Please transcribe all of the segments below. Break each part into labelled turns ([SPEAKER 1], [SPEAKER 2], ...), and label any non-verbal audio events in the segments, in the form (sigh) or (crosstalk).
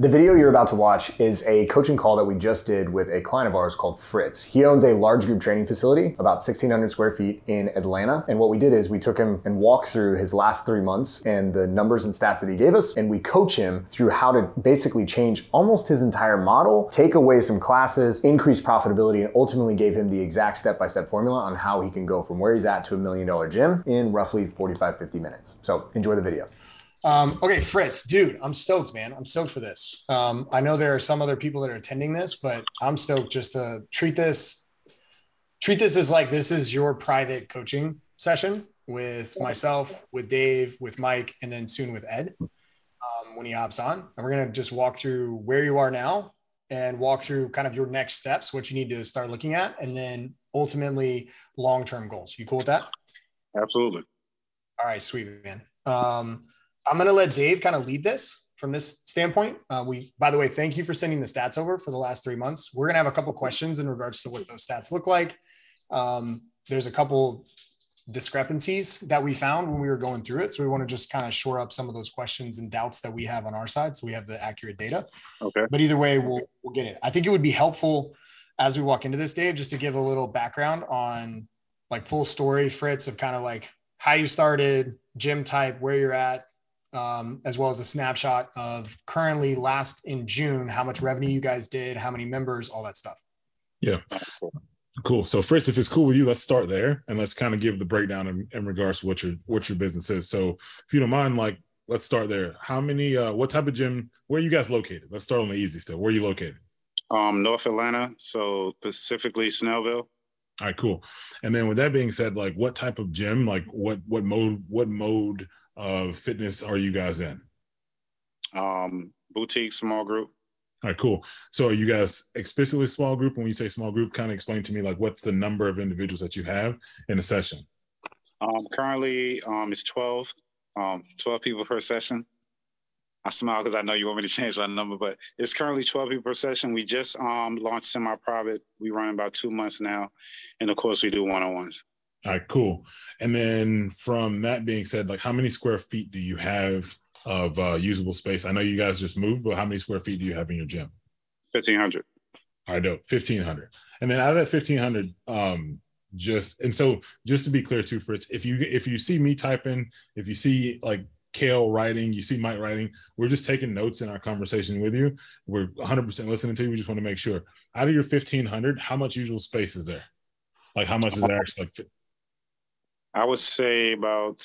[SPEAKER 1] The video you're about to watch is a coaching call that we just did with a client of ours called Fritz. He owns a large group training facility, about 1,600 square feet in Atlanta. And what we did is we took him and walked through his last three months and the numbers and stats that he gave us. And we coach him through how to basically change almost his entire model, take away some classes, increase profitability, and ultimately gave him the exact step by step formula on how he can go from where he's at to a million dollar gym in roughly 45, 50 minutes. So enjoy the video.
[SPEAKER 2] Um, okay, Fritz, dude, I'm stoked, man. I'm stoked for this. Um, I know there are some other people that are attending this, but I'm stoked just to treat this, treat this as like this is your private coaching session with myself, with Dave, with Mike, and then soon with Ed um, when he hops on. And we're gonna just walk through where you are now and walk through kind of your next steps, what you need to start looking at, and then ultimately long-term goals. You cool with that?
[SPEAKER 3] Absolutely.
[SPEAKER 2] All right, sweet man. Um, I'm going to let Dave kind of lead this from this standpoint. Uh, we, by the way, thank you for sending the stats over for the last three months. We're going to have a couple questions in regards to what those stats look like. Um, there's a couple discrepancies that we found when we were going through it. So we want to just kind of shore up some of those questions and doubts that we have on our side. So we have the accurate data.
[SPEAKER 3] Okay.
[SPEAKER 2] But either way, we'll, we'll get it. I think it would be helpful as we walk into this, Dave, just to give a little background on like full story, Fritz, of kind of like how you started, gym type, where you're at, um, as well as a snapshot of currently last in June, how much revenue you guys did, how many members, all that stuff.
[SPEAKER 4] Yeah. Cool. So Fritz, if it's cool with you, let's start there and let's kind of give the breakdown in, in regards to what your what your business is. So if you don't mind, like let's start there. How many uh what type of gym, where are you guys located? Let's start on the easy stuff. Where are you located?
[SPEAKER 3] Um, North Atlanta, so specifically Snellville.
[SPEAKER 4] All right, cool. And then with that being said, like what type of gym, like what what mode, what mode of fitness are you guys in?
[SPEAKER 3] Um, boutique small group.
[SPEAKER 4] All right, cool. So are you guys explicitly small group? When you say small group, kind of explain to me like what's the number of individuals that you have in a session?
[SPEAKER 3] Um, currently, um, it's 12, um, 12 people per session. I smile because I know you want me to (laughs) change my number, but it's currently 12 people per session. We just um, launched semi-private. We run about two months now. And of course we do one-on-ones.
[SPEAKER 4] All right, cool. And then from that being said, like how many square feet do you have of uh, usable space? I know you guys just moved, but how many square feet do you have in your gym?
[SPEAKER 3] 1500.
[SPEAKER 4] All right, dope. 1500. And then out of that 1500, um, just, and so just to be clear too, Fritz, if you, if you see me typing, if you see like Kale writing, you see Mike writing, we're just taking notes in our conversation with you. We're 100% listening to you. We just want to make sure out of your 1500, how much usual space is there? Like how much is there actually like
[SPEAKER 3] I would say about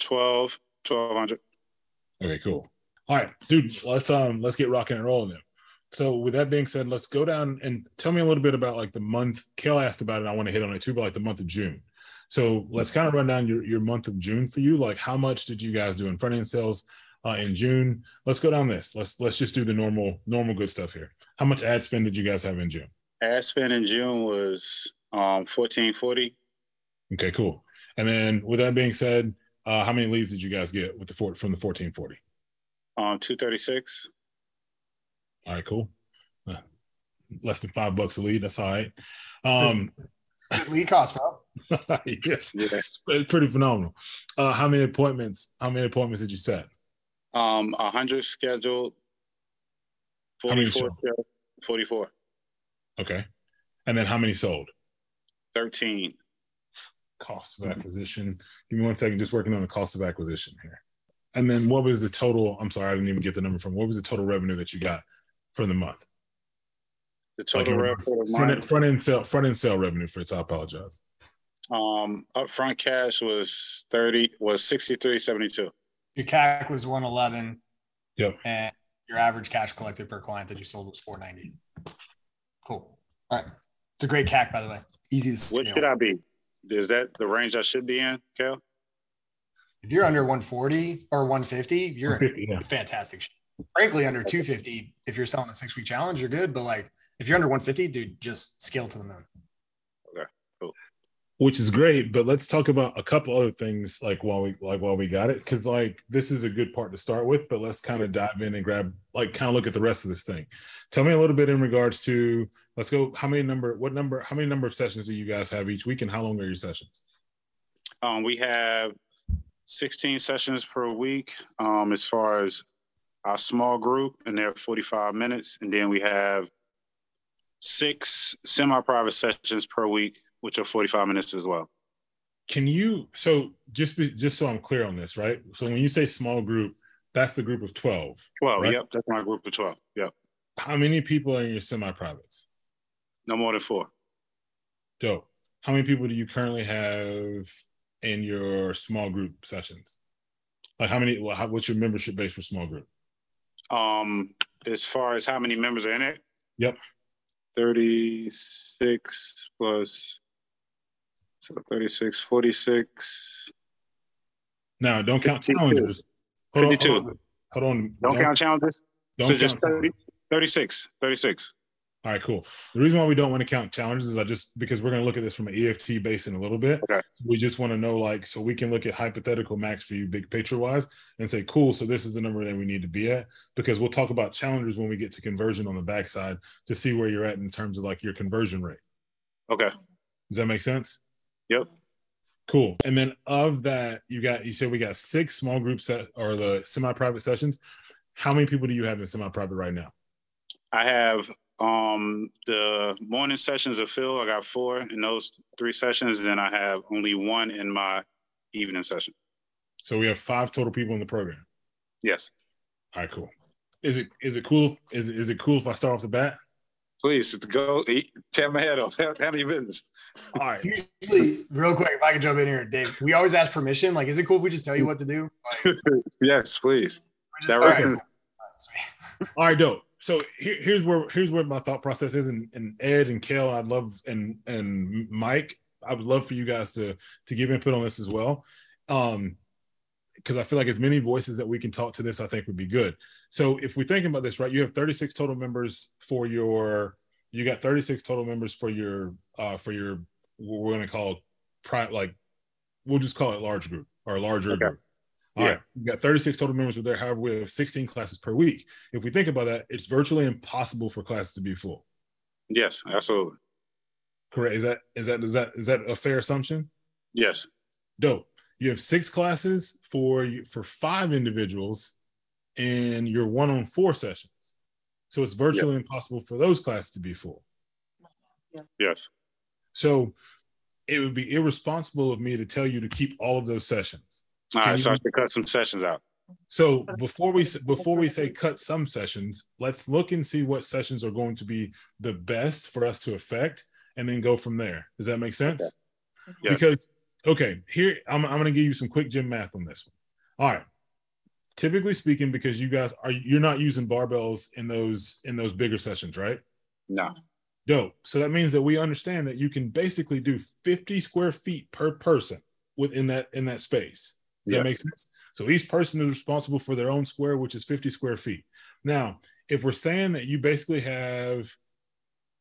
[SPEAKER 3] 12, 1200.
[SPEAKER 4] Okay, cool. All right, dude, let's um let's get rocking and rolling then. So with that being said, let's go down and tell me a little bit about like the month. Kale asked about it. I want to hit on it too, but like the month of June. So let's kind of run down your, your month of June for you. Like how much did you guys do in front end sales uh, in June? Let's go down this. Let's let's just do the normal normal good stuff here. How much ad spend did you guys have in June?
[SPEAKER 3] Ad spend in June was um 1440.
[SPEAKER 4] Okay, cool. And then with that being said, uh, how many leads did you guys get with the fort from the 1440?
[SPEAKER 3] Um, 236.
[SPEAKER 4] All right, cool. Uh, less than five bucks a lead. That's all right. Um,
[SPEAKER 2] lead cost, bro. (laughs)
[SPEAKER 4] yeah, yeah. It's pretty phenomenal. Uh, how many appointments? How many appointments did you set?
[SPEAKER 3] Um, 100 scheduled. 44 44.
[SPEAKER 4] Okay. And then how many sold?
[SPEAKER 3] 13
[SPEAKER 4] cost of acquisition. Give me one second, just working on the cost of acquisition here. And then what was the total? I'm sorry, I didn't even get the number from. What was the total revenue that you got for the month?
[SPEAKER 3] The total like revenue
[SPEAKER 4] front, end, front end sale front end sale revenue for it. I apologize.
[SPEAKER 3] Um, upfront cash was thirty was sixty three seventy two.
[SPEAKER 2] Your CAC was one eleven.
[SPEAKER 4] Yep.
[SPEAKER 2] And your average cash collected per client that you sold was four ninety. Cool. All right. It's a great CAC, by the way. Easy to scale.
[SPEAKER 3] What should I be? Is that the range I should be in, Kel?
[SPEAKER 2] If you're under 140 or 150, you're 150, (laughs) yeah. fantastic. Frankly, under 250, if you're selling a six week challenge, you're good. But like if you're under 150, dude, just scale to the moon.
[SPEAKER 4] Which is great, but let's talk about a couple other things like while we like while we got it, because like this is a good part to start with. But let's kind of dive in and grab like kind of look at the rest of this thing. Tell me a little bit in regards to let's go. How many number? What number? How many number of sessions do you guys have each week, and how long are your sessions?
[SPEAKER 3] Um, we have 16 sessions per week. Um, as far as our small group, and they're 45 minutes. And then we have six semi-private sessions per week, which are 45 minutes as well.
[SPEAKER 4] Can you so just be, just so I'm clear on this, right? So when you say small group, that's the group of 12.
[SPEAKER 3] 12,
[SPEAKER 4] right?
[SPEAKER 3] yep, that's my group of 12. Yep.
[SPEAKER 4] How many people are in your semi-privates?
[SPEAKER 3] No more than four.
[SPEAKER 4] Dope. How many people do you currently have in your small group sessions? Like how many? How, what's your membership base for small group?
[SPEAKER 3] Um, as far as how many members are in it?
[SPEAKER 4] Yep.
[SPEAKER 3] 36 plus so 36, 46.
[SPEAKER 4] Now, don't count
[SPEAKER 3] 52.
[SPEAKER 4] challenges. Hold on,
[SPEAKER 3] 52.
[SPEAKER 4] hold on. Hold on.
[SPEAKER 3] Don't, count challenges.
[SPEAKER 4] Don't
[SPEAKER 3] so
[SPEAKER 4] count
[SPEAKER 3] just 30, 36, 36.
[SPEAKER 4] All right, cool. The reason why we don't want to count challenges is I just because we're going to look at this from an EFT base in a little bit.
[SPEAKER 3] Okay.
[SPEAKER 4] So we just want to know, like, so we can look at hypothetical max for you, big picture wise, and say, cool. So this is the number that we need to be at because we'll talk about challenges when we get to conversion on the backside to see where you're at in terms of like your conversion rate.
[SPEAKER 3] Okay.
[SPEAKER 4] Does that make sense?
[SPEAKER 3] Yep.
[SPEAKER 4] Cool. And then of that, you got you said we got six small group set or the semi-private sessions. How many people do you have in semi-private right now?
[SPEAKER 3] I have um the morning sessions of Phil. I got four in those three sessions. Then I have only one in my evening session.
[SPEAKER 4] So we have five total people in the program.
[SPEAKER 3] Yes.
[SPEAKER 4] All right, cool. Is it is it cool? Is it, is it cool if I start off the bat?
[SPEAKER 3] Please go eat, tear my head off. Handle your business.
[SPEAKER 4] All right.
[SPEAKER 2] Usually, real quick, if I could jump in here, Dave, we always ask permission. Like, is it cool if we just tell you what to do? Like, (laughs)
[SPEAKER 3] yes, please.
[SPEAKER 2] we're just, all, right. (laughs)
[SPEAKER 4] all right, dope. So here, here's where here's where my thought process is, and, and Ed and Kale, I'd love and and Mike, I would love for you guys to to give input on this as well, um, because I feel like as many voices that we can talk to this, I think would be good. So if we're thinking about this, right, you have 36 total members for your, you got 36 total members for your uh for your what we're gonna call private like we'll just call it large group or larger
[SPEAKER 3] Okay.
[SPEAKER 4] group. All
[SPEAKER 3] Yeah.
[SPEAKER 4] right, we got 36 total members with there. However, we have 16 classes per week. If we think about that, it's virtually impossible for classes to be full.
[SPEAKER 3] Yes, absolutely.
[SPEAKER 4] Correct? Is that is that is that is that a fair assumption?
[SPEAKER 3] Yes.
[SPEAKER 4] Dope. You have six classes for for five individuals, and you're one on four sessions. So it's virtually impossible for those classes to be full.
[SPEAKER 3] Yes.
[SPEAKER 4] So it would be irresponsible of me to tell you to keep all of those sessions.
[SPEAKER 3] All
[SPEAKER 4] Can
[SPEAKER 3] right. So I should cut some sessions out.
[SPEAKER 4] So before we before we say cut some sessions, let's look and see what sessions are going to be the best for us to affect, and then go from there. Does that make sense?
[SPEAKER 3] Yes.
[SPEAKER 4] Because okay, here I'm I'm going to give you some quick gym math on this one. All right. Typically speaking, because you guys are you're not using barbells in those in those bigger sessions, right?
[SPEAKER 3] No.
[SPEAKER 4] Dope. So that means that we understand that you can basically do 50 square feet per person within that in that space. Does
[SPEAKER 3] Yeah.
[SPEAKER 4] that make sense? So each person is responsible for their own square, which is 50 square feet. Now, if we're saying that you basically have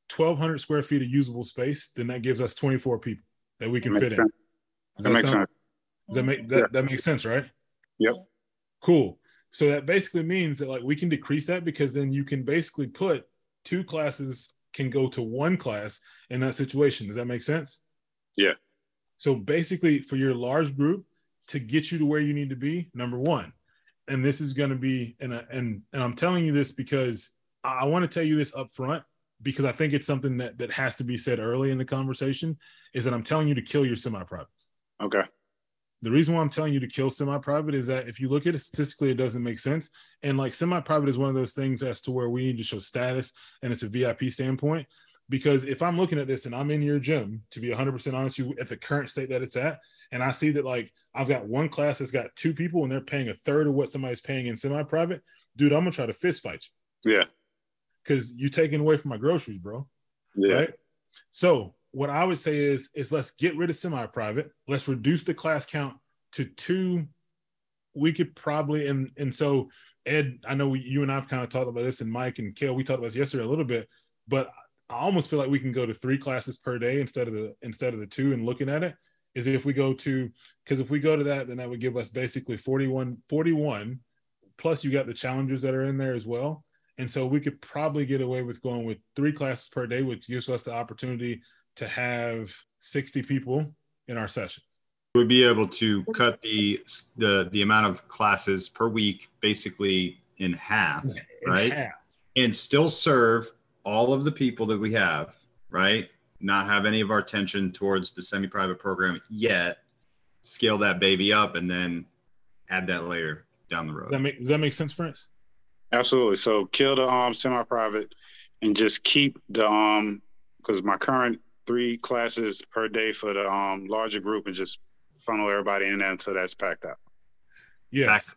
[SPEAKER 4] 1,200 square feet of usable space, then that gives us 24 people that we can
[SPEAKER 3] That
[SPEAKER 4] fit
[SPEAKER 3] makes
[SPEAKER 4] in.
[SPEAKER 3] sense.
[SPEAKER 4] Does
[SPEAKER 3] That makes
[SPEAKER 4] sound-
[SPEAKER 3] sense.
[SPEAKER 4] Does that make that,
[SPEAKER 3] Yeah.
[SPEAKER 4] that makes sense, right?
[SPEAKER 3] Yep.
[SPEAKER 4] Cool. So that basically means that like we can decrease that because then you can basically put two classes can go to one class in that situation. Does that make sense?
[SPEAKER 3] Yeah.
[SPEAKER 4] So basically, for your large group to get you to where you need to be, number one, and this is going to be, and and and I'm telling you this because I, I want to tell you this up front because I think it's something that that has to be said early in the conversation. Is that I'm telling you to kill your semi-privates.
[SPEAKER 3] Okay.
[SPEAKER 4] The reason why I'm telling you to kill semi-private is that if you look at it statistically, it doesn't make sense. And like semi-private is one of those things as to where we need to show status and it's a VIP standpoint. Because if I'm looking at this and I'm in your gym, to be 100% honest, with you at the current state that it's at, and I see that like I've got one class that's got two people and they're paying a third of what somebody's paying in semi-private, dude, I'm gonna try to fist fight you
[SPEAKER 3] Yeah.
[SPEAKER 4] because you're taking away from my groceries, bro
[SPEAKER 3] Yeah.
[SPEAKER 4] right? So what I would say is is let's get rid of semi-private. Let's reduce the class count to two. We could probably and and so Ed, I know we, you and I've kind of talked about this, and Mike and Kale, we talked about this yesterday a little bit, but I almost feel like we can go to three classes per day instead of the instead of the two. And looking at it is if we go to because if we go to that, then that would give us basically 41, 41 plus you got the challengers that are in there as well. And so we could probably get away with going with three classes per day, which gives us the opportunity to have 60 people in our sessions.
[SPEAKER 5] We'd be able to cut the the the amount of classes per week basically in half,
[SPEAKER 4] In
[SPEAKER 5] right?
[SPEAKER 4] half.
[SPEAKER 5] And still serve all of the people that we have, right? Not have any of our attention towards the semi private program yet. Scale that baby up and then add that later down the
[SPEAKER 4] Does
[SPEAKER 5] road.
[SPEAKER 4] that make does that make sense, Prince?
[SPEAKER 3] Absolutely. So kill the um semi-private and just keep the um because my current three classes per day for the um larger group and just funnel everybody in there until that's packed out.
[SPEAKER 4] Yes.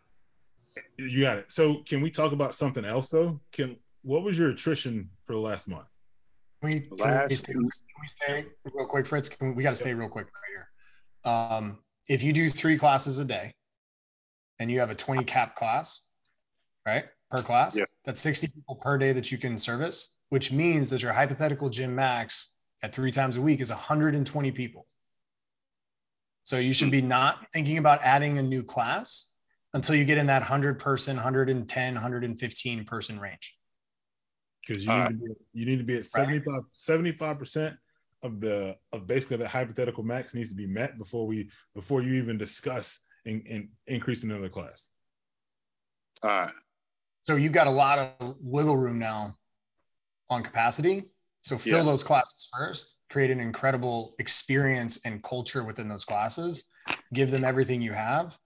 [SPEAKER 4] You got it. So can we talk about something else though? Can what was your attrition for the last month?
[SPEAKER 2] Can we, can we,
[SPEAKER 3] Last-
[SPEAKER 2] stay, can we stay real quick, Fritz? Can we, we got to stay real quick right here. Um, if you do three classes a day and you have a 20 cap class, right, per class,
[SPEAKER 3] Yeah.
[SPEAKER 2] that's 60 people per day that you can service, which means that your hypothetical gym max at three times a week is 120 people. So you should hmm. be not thinking about adding a new class until you get in that 100 person, 110, 115 person range.
[SPEAKER 4] Because you
[SPEAKER 3] All
[SPEAKER 4] need
[SPEAKER 3] right.
[SPEAKER 4] to be you need to be at 75 percent of the of basically the hypothetical max needs to be met before we before you even discuss in, in increasing another class.
[SPEAKER 3] All right.
[SPEAKER 2] So you've got a lot of wiggle room now on capacity. So fill
[SPEAKER 3] Yeah.
[SPEAKER 2] those classes first, create an incredible experience and culture within those classes, give them everything you have,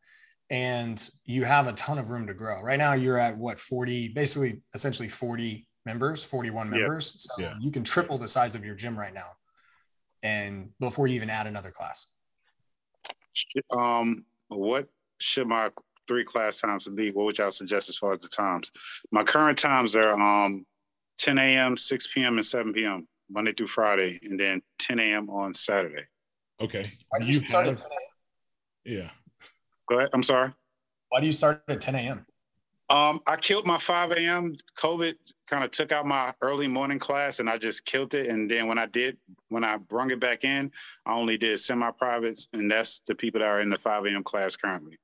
[SPEAKER 2] and you have a ton of room to grow. Right now, you're at what 40, basically, essentially 40 members, 41
[SPEAKER 3] Yeah.
[SPEAKER 2] members. So
[SPEAKER 4] Yeah.
[SPEAKER 2] you can triple the size of your gym right now. And before you even add another class.
[SPEAKER 3] Um, what should my three class times be? What would y'all suggest as far as the times? My current times are um 10 a.m., 6 p.m., and 7 p.m. Monday through Friday, and then 10 a.m. on Saturday.
[SPEAKER 4] Okay.
[SPEAKER 2] Why do you,
[SPEAKER 4] You
[SPEAKER 2] start
[SPEAKER 4] have-
[SPEAKER 2] at 10 a.m.?
[SPEAKER 4] Yeah.
[SPEAKER 3] Go ahead. I'm sorry.
[SPEAKER 2] Why do you start at 10 a.m.?
[SPEAKER 3] Um, I killed my 5 a.m. COVID kind of took out my early morning class and I just killed it. And then when I did, when I brung it back in, I only did semi-privates, and that's the people that are in the 5 a.m. class currently.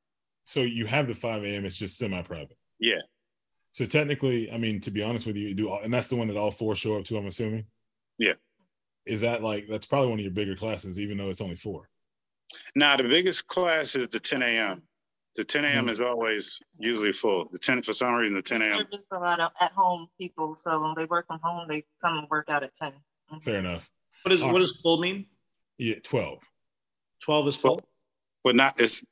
[SPEAKER 4] So you have the 5 a.m. It's just semi-private.
[SPEAKER 3] Yeah.
[SPEAKER 4] So technically, I mean, to be honest with you, you do all, and that's the one that all four show up to. I'm assuming.
[SPEAKER 3] Yeah.
[SPEAKER 4] Is that like that's probably one of your bigger classes, even though it's only four?
[SPEAKER 3] Now the biggest class is the 10 a.m. The 10 a.m.
[SPEAKER 4] Mhm.
[SPEAKER 3] is always usually full. The 10 for some reason the 10 a.m.
[SPEAKER 6] Service a lot of at home people, so when they work from home, they come and work out at 10. Mhm.
[SPEAKER 4] Fair enough.
[SPEAKER 7] What is
[SPEAKER 4] All
[SPEAKER 7] what
[SPEAKER 4] right.
[SPEAKER 7] does full mean?
[SPEAKER 4] Yeah, twelve.
[SPEAKER 7] Twelve is full.
[SPEAKER 3] But not it's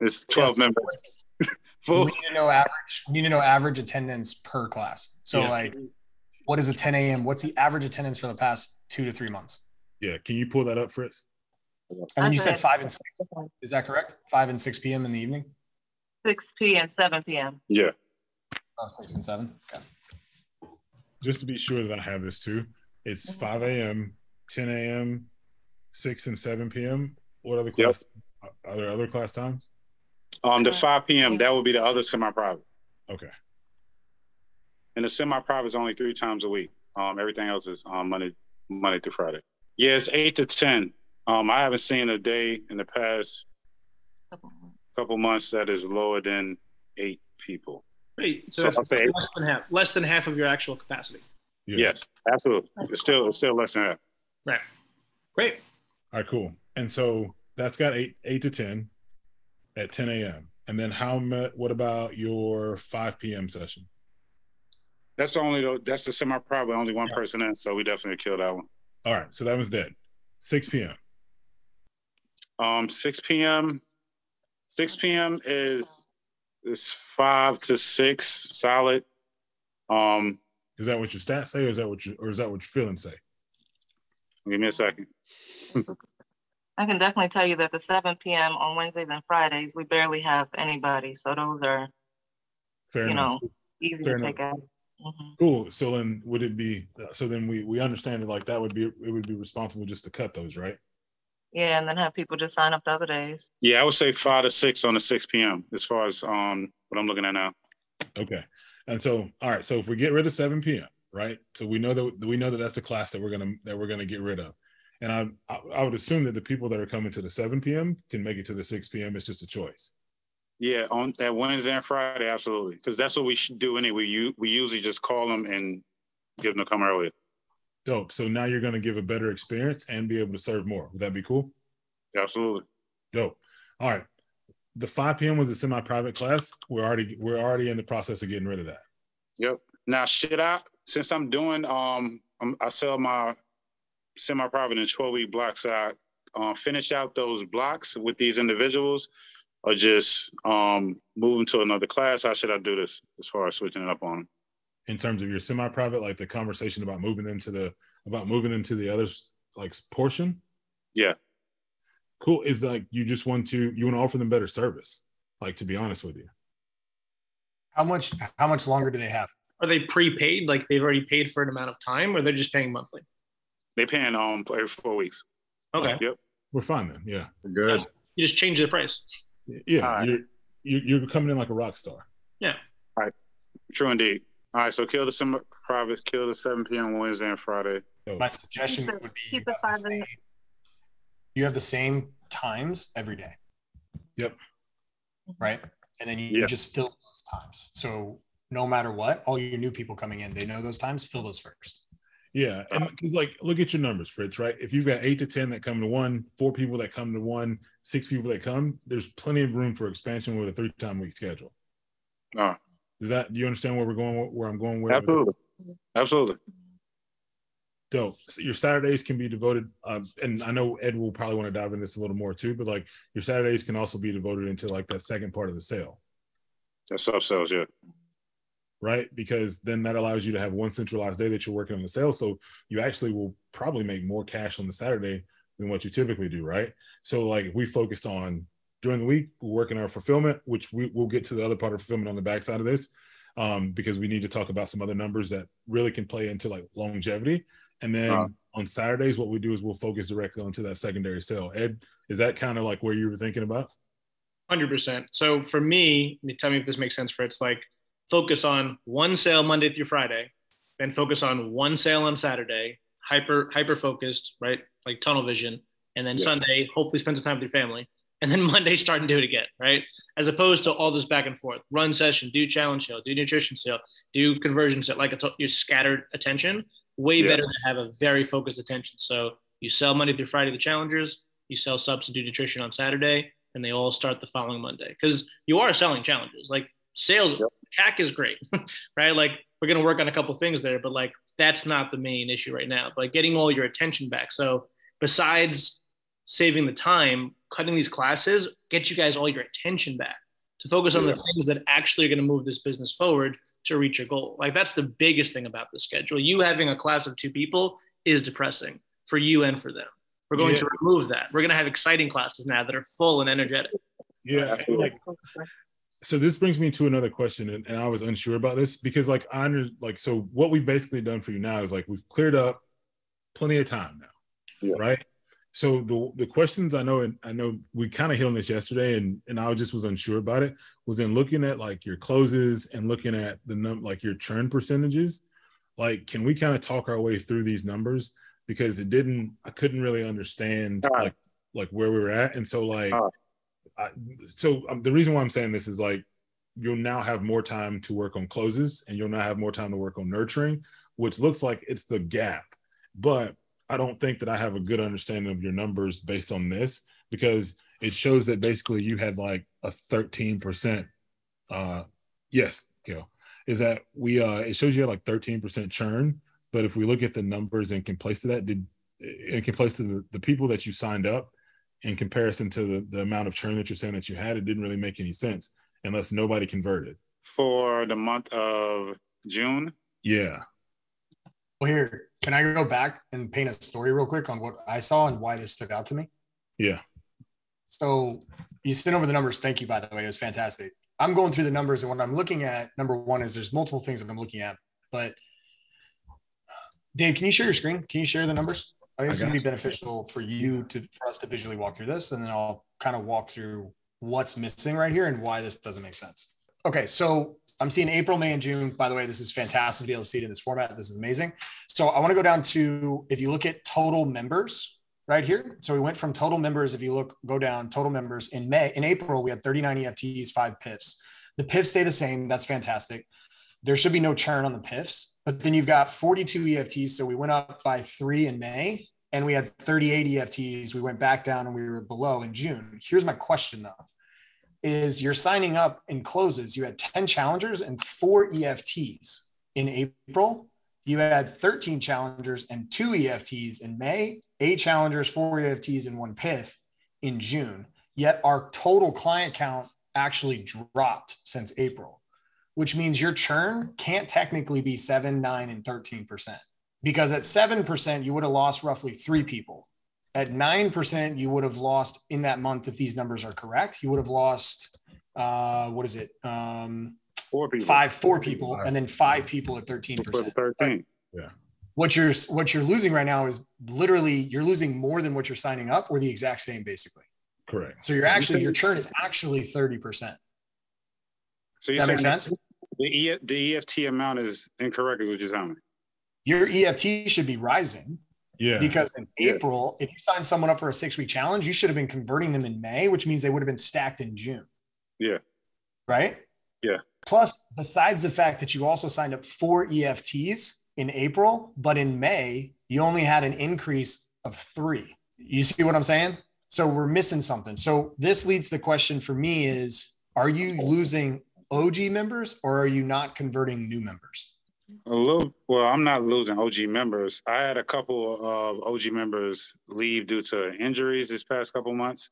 [SPEAKER 3] it's 12
[SPEAKER 2] Yes.
[SPEAKER 3] members.
[SPEAKER 2] We (laughs)
[SPEAKER 3] Full.
[SPEAKER 2] need to know average. We need to know average attendance per class. So
[SPEAKER 4] Yeah.
[SPEAKER 2] like, what is a 10 a.m.? What's the average attendance for the past two to three months?
[SPEAKER 4] Yeah. Can you pull that up, Fritz?
[SPEAKER 2] And then you said five and six. Is that correct? Five and six p.m. in the evening.
[SPEAKER 6] 6 p. and 7 p.m.
[SPEAKER 3] Yeah.
[SPEAKER 2] Oh, six and seven. Okay.
[SPEAKER 4] Just to be sure that I have this too. It's
[SPEAKER 6] Mhm.
[SPEAKER 4] 5 a.m., 10 a.m., 6 and 7 p.m. What other
[SPEAKER 3] Yep.
[SPEAKER 4] class? Are there other class times?
[SPEAKER 3] Um the
[SPEAKER 6] Uh,
[SPEAKER 3] 5 p.m. that would be the other semi-private.
[SPEAKER 4] Okay.
[SPEAKER 3] And the semi-private is only three times a week. Um everything else is um Monday Monday through Friday. Yeah, it's eight to ten. Um I haven't seen a day in the past couple months that is lower than eight people.
[SPEAKER 7] Great. So,
[SPEAKER 3] So
[SPEAKER 7] that's
[SPEAKER 3] I'll say-
[SPEAKER 7] less than half. Less than half of your actual capacity.
[SPEAKER 4] Yeah.
[SPEAKER 3] Yes, absolutely. It's still it's still less than half.
[SPEAKER 7] Right. Great.
[SPEAKER 4] All right, cool. And so that's got eight eight to ten at 10 a.m. And then how much? What about your 5 p.m. session?
[SPEAKER 3] That's the only though. That's the semi-private. Only one person in, so we definitely killed that one.
[SPEAKER 4] All right, so that one's dead. 6 p.m.
[SPEAKER 3] Um, 6 p.m. 6 p.m. is is five to six solid. Um,
[SPEAKER 4] Is that what your stats say, or is that what you, or is that what your feelings say?
[SPEAKER 3] give me a second. (laughs)
[SPEAKER 6] I can definitely tell you that the 7 p.m. on Wednesdays and Fridays, we barely have anybody. So those are,
[SPEAKER 4] Fair
[SPEAKER 6] you
[SPEAKER 4] enough.
[SPEAKER 6] know, easy
[SPEAKER 4] Fair
[SPEAKER 6] to take out. Mhm.
[SPEAKER 4] Cool. So then, would it be? So then we we understand it like that would be it would be responsible just to cut those, right?
[SPEAKER 6] Yeah, and then have people just sign up the other days.
[SPEAKER 3] Yeah, I would say five to six on the 6 p.m. as far as um what I'm looking at now.
[SPEAKER 4] Okay. And so, all right. So if we get rid of 7 p.m., right? So we know that we know that that's the class that we're gonna that we're gonna get rid of. And I I, would assume that the people that are coming to the 7 p.m. can make it to the 6 p.m. It's just a choice.
[SPEAKER 3] Yeah, on that Wednesday and Friday, absolutely, because that's what we should do anyway. You we usually just call them and give them to come earlier.
[SPEAKER 4] Dope. So now you're gonna give a better experience and be able to serve more. Would that be cool?
[SPEAKER 3] Absolutely.
[SPEAKER 4] Dope. All right. the 5 p.m. was a semi-private class. We're already we're already in the process of getting rid of that.
[SPEAKER 3] Yep. Now, should I, since I'm doing, um, I'm, I sell my semi-private in 12 week blocks, should I uh, finish out those blocks with these individuals or just um, move them to another class? How should I do this as far as switching it up on them?
[SPEAKER 4] In terms of your semi-private, like the conversation about moving them to the about moving into the other like portion.
[SPEAKER 3] Yeah.
[SPEAKER 4] Cool. Is like you just want to you want to offer them better service. Like to be honest with you.
[SPEAKER 2] How much how much longer do they have?
[SPEAKER 7] Are they prepaid? Like they've already paid for an amount of time, or they're just paying monthly?
[SPEAKER 3] They paying um every four weeks.
[SPEAKER 7] Okay.
[SPEAKER 3] Yep.
[SPEAKER 4] We're fine then. Yeah.
[SPEAKER 5] We're good.
[SPEAKER 7] You just change the price.
[SPEAKER 4] Yeah.
[SPEAKER 3] All right.
[SPEAKER 4] You're, you're you're coming in like a rock star. Yeah. All right.
[SPEAKER 3] True indeed. All right, so kill the semi private, kill the 7 p.m. Wednesday and Friday.
[SPEAKER 4] So,
[SPEAKER 2] My suggestion
[SPEAKER 6] Keep
[SPEAKER 2] would be you
[SPEAKER 6] keep it
[SPEAKER 2] have, the
[SPEAKER 6] five
[SPEAKER 2] same, you have the same times every day.
[SPEAKER 4] Yep.
[SPEAKER 2] Right. And then you,
[SPEAKER 3] Yeah.
[SPEAKER 2] you just fill those times. So no matter what, all your new people coming in, they know those times, fill those first.
[SPEAKER 4] Yeah. And because like look at your numbers, Fritz, right? If you've got eight to ten that come to one, four people that come to one, six people that come, there's plenty of room for expansion with a three time week schedule.
[SPEAKER 3] Uh,
[SPEAKER 4] Does that do you understand where we're going where I'm going with
[SPEAKER 3] absolutely. Absolutely.
[SPEAKER 4] dope. So your Saturdays can be devoted, um, and I know Ed will probably want to dive into this a little more too. But like your Saturdays can also be devoted into like that second part of the sale,
[SPEAKER 3] That's upsells, yeah.
[SPEAKER 4] Right? Because then that allows you to have one centralized day that you're working on the sale. So you actually will probably make more cash on the Saturday than what you typically do, right? So like we focused on during the week, we're working our fulfillment, which we, we'll get to the other part of fulfillment on the backside of this, um, because we need to talk about some other numbers that really can play into like longevity. And then
[SPEAKER 3] Uh.
[SPEAKER 4] on Saturdays, what we do is we'll focus directly onto that secondary sale. Ed, is that kind of like where you were thinking about?
[SPEAKER 7] Hundred percent. So for me, tell me if this makes sense. For it's like focus on one sale Monday through Friday, then focus on one sale on Saturday, hyper hyper focused, right? Like tunnel vision, and then
[SPEAKER 3] Yeah.
[SPEAKER 7] Sunday hopefully spend some time with your family, and then (laughs) Monday start and do it again, right? As opposed to all this back and forth, run session, do challenge sale, do nutrition sale, do conversion sale, like it's your scattered attention. Way
[SPEAKER 3] Yeah.
[SPEAKER 7] better to have a very focused attention. So you sell Monday through Friday the challengers, you sell substitute nutrition on Saturday, and they all start the following Monday because you are selling challenges. Like sales,
[SPEAKER 3] Yep.
[SPEAKER 7] CAC is great, (laughs) right? Like we're gonna work on a couple things there, but like that's not the main issue right now. But getting all your attention back. So besides saving the time, cutting these classes, get you guys all your attention back to focus on the things that actually are going to move this business forward to reach your goal. Like that's the biggest thing about the schedule. You having a class of two people is depressing for you and for them. We're going
[SPEAKER 4] Yeah.
[SPEAKER 7] to remove that. We're going to have exciting classes now that are full and energetic.
[SPEAKER 4] Yeah.
[SPEAKER 3] Absolutely.
[SPEAKER 4] Like, so this brings me to another question and, and i was unsure about this because like i under like so what we've basically done for you now is like we've cleared up plenty of time now
[SPEAKER 3] Yeah.
[SPEAKER 4] right so the the questions i know and i know we kind of hit on this yesterday and and i just was unsure about it was in looking at like your closes and looking at the num like your churn percentages like can we kind of talk our way through these numbers because it didn't i couldn't really understand
[SPEAKER 3] right.
[SPEAKER 4] like like where we were at and so like I, so um, the reason why I'm saying this is like you'll now have more time to work on closes and you'll now have more time to work on nurturing, which looks like it's the gap. But I don't think that I have a good understanding of your numbers based on this because it shows that basically you had like a 13%. Uh, yes, Gail, is that we, uh, it shows you had like 13% churn. But if we look at the numbers and can place to that, did can place to the, the people that you signed up, in comparison to the, the amount of churn that you're saying that you had, it didn't really make any sense unless nobody converted.
[SPEAKER 3] For the month of June,
[SPEAKER 4] Yeah.
[SPEAKER 2] Well, here, can I go back and paint a story real quick on what I saw and why this stuck out to me?
[SPEAKER 4] Yeah.
[SPEAKER 2] So you sent over the numbers. Thank you, by the way. It was fantastic. I'm going through the numbers, and what I'm looking at, number one, is there's multiple things that I'm looking at. But Dave, can you share your screen? Can you share the numbers? I think it's going to be beneficial for you to for us to visually walk through this, and then I'll kind of walk through what's missing right here and why this doesn't make sense. Okay, so I'm seeing April, May, and June. By the way, this is fantastic to be able to see it in this format. This is amazing. So I want to go down to if you look at total members right here. So we went from total members. If you look, go down total members in May, in April, we had 39 EFTs, five PIFs. The PIFs stay the same. That's fantastic. There should be no churn on the PIFs, but then you've got 42 EFTs. So we went up by three in May and we had 38 EFTs. We went back down and we were below in June. Here's my question though. is you're signing up in closes. You had 10 challengers and four EFTs in April. You had 13 challengers and two EFTs in May, eight challengers, four EFTs, and one PIF in June. Yet our total client count actually dropped since April, which means your churn can't technically be seven, nine, and 13%. Because at 7%, you would have lost roughly three people at 9%, you would have lost in that month, if these numbers are correct, you would have lost, uh, what is it? Um,
[SPEAKER 3] Four people.
[SPEAKER 2] five, four people, and then five people at 13%.
[SPEAKER 3] For the 13.
[SPEAKER 2] What you're, what you're losing right now is literally you're losing more than what you're signing up or the exact same, basically.
[SPEAKER 4] Correct.
[SPEAKER 2] So you're actually, your churn is actually 30%.
[SPEAKER 3] So
[SPEAKER 2] Does
[SPEAKER 3] you're
[SPEAKER 2] that make sense?
[SPEAKER 3] The, e, the EFT amount is incorrect, is what you're telling me.
[SPEAKER 2] Your EFT should be rising
[SPEAKER 4] Yeah.
[SPEAKER 2] because in
[SPEAKER 3] Yeah.
[SPEAKER 2] April, if you sign someone up for a six week challenge, you should have been converting them in May, which means they would have been stacked in June.
[SPEAKER 3] Yeah.
[SPEAKER 2] Right.
[SPEAKER 3] Yeah.
[SPEAKER 2] Plus, besides the fact that you also signed up four EFTs in April, but in May, you only had an increase of three. You see what I'm saying? So we're missing something. So this leads the question for me is are you losing OG members or are you not converting new members?
[SPEAKER 3] A little. Well, I'm not losing OG members. I had a couple of OG members leave due to injuries this past couple months.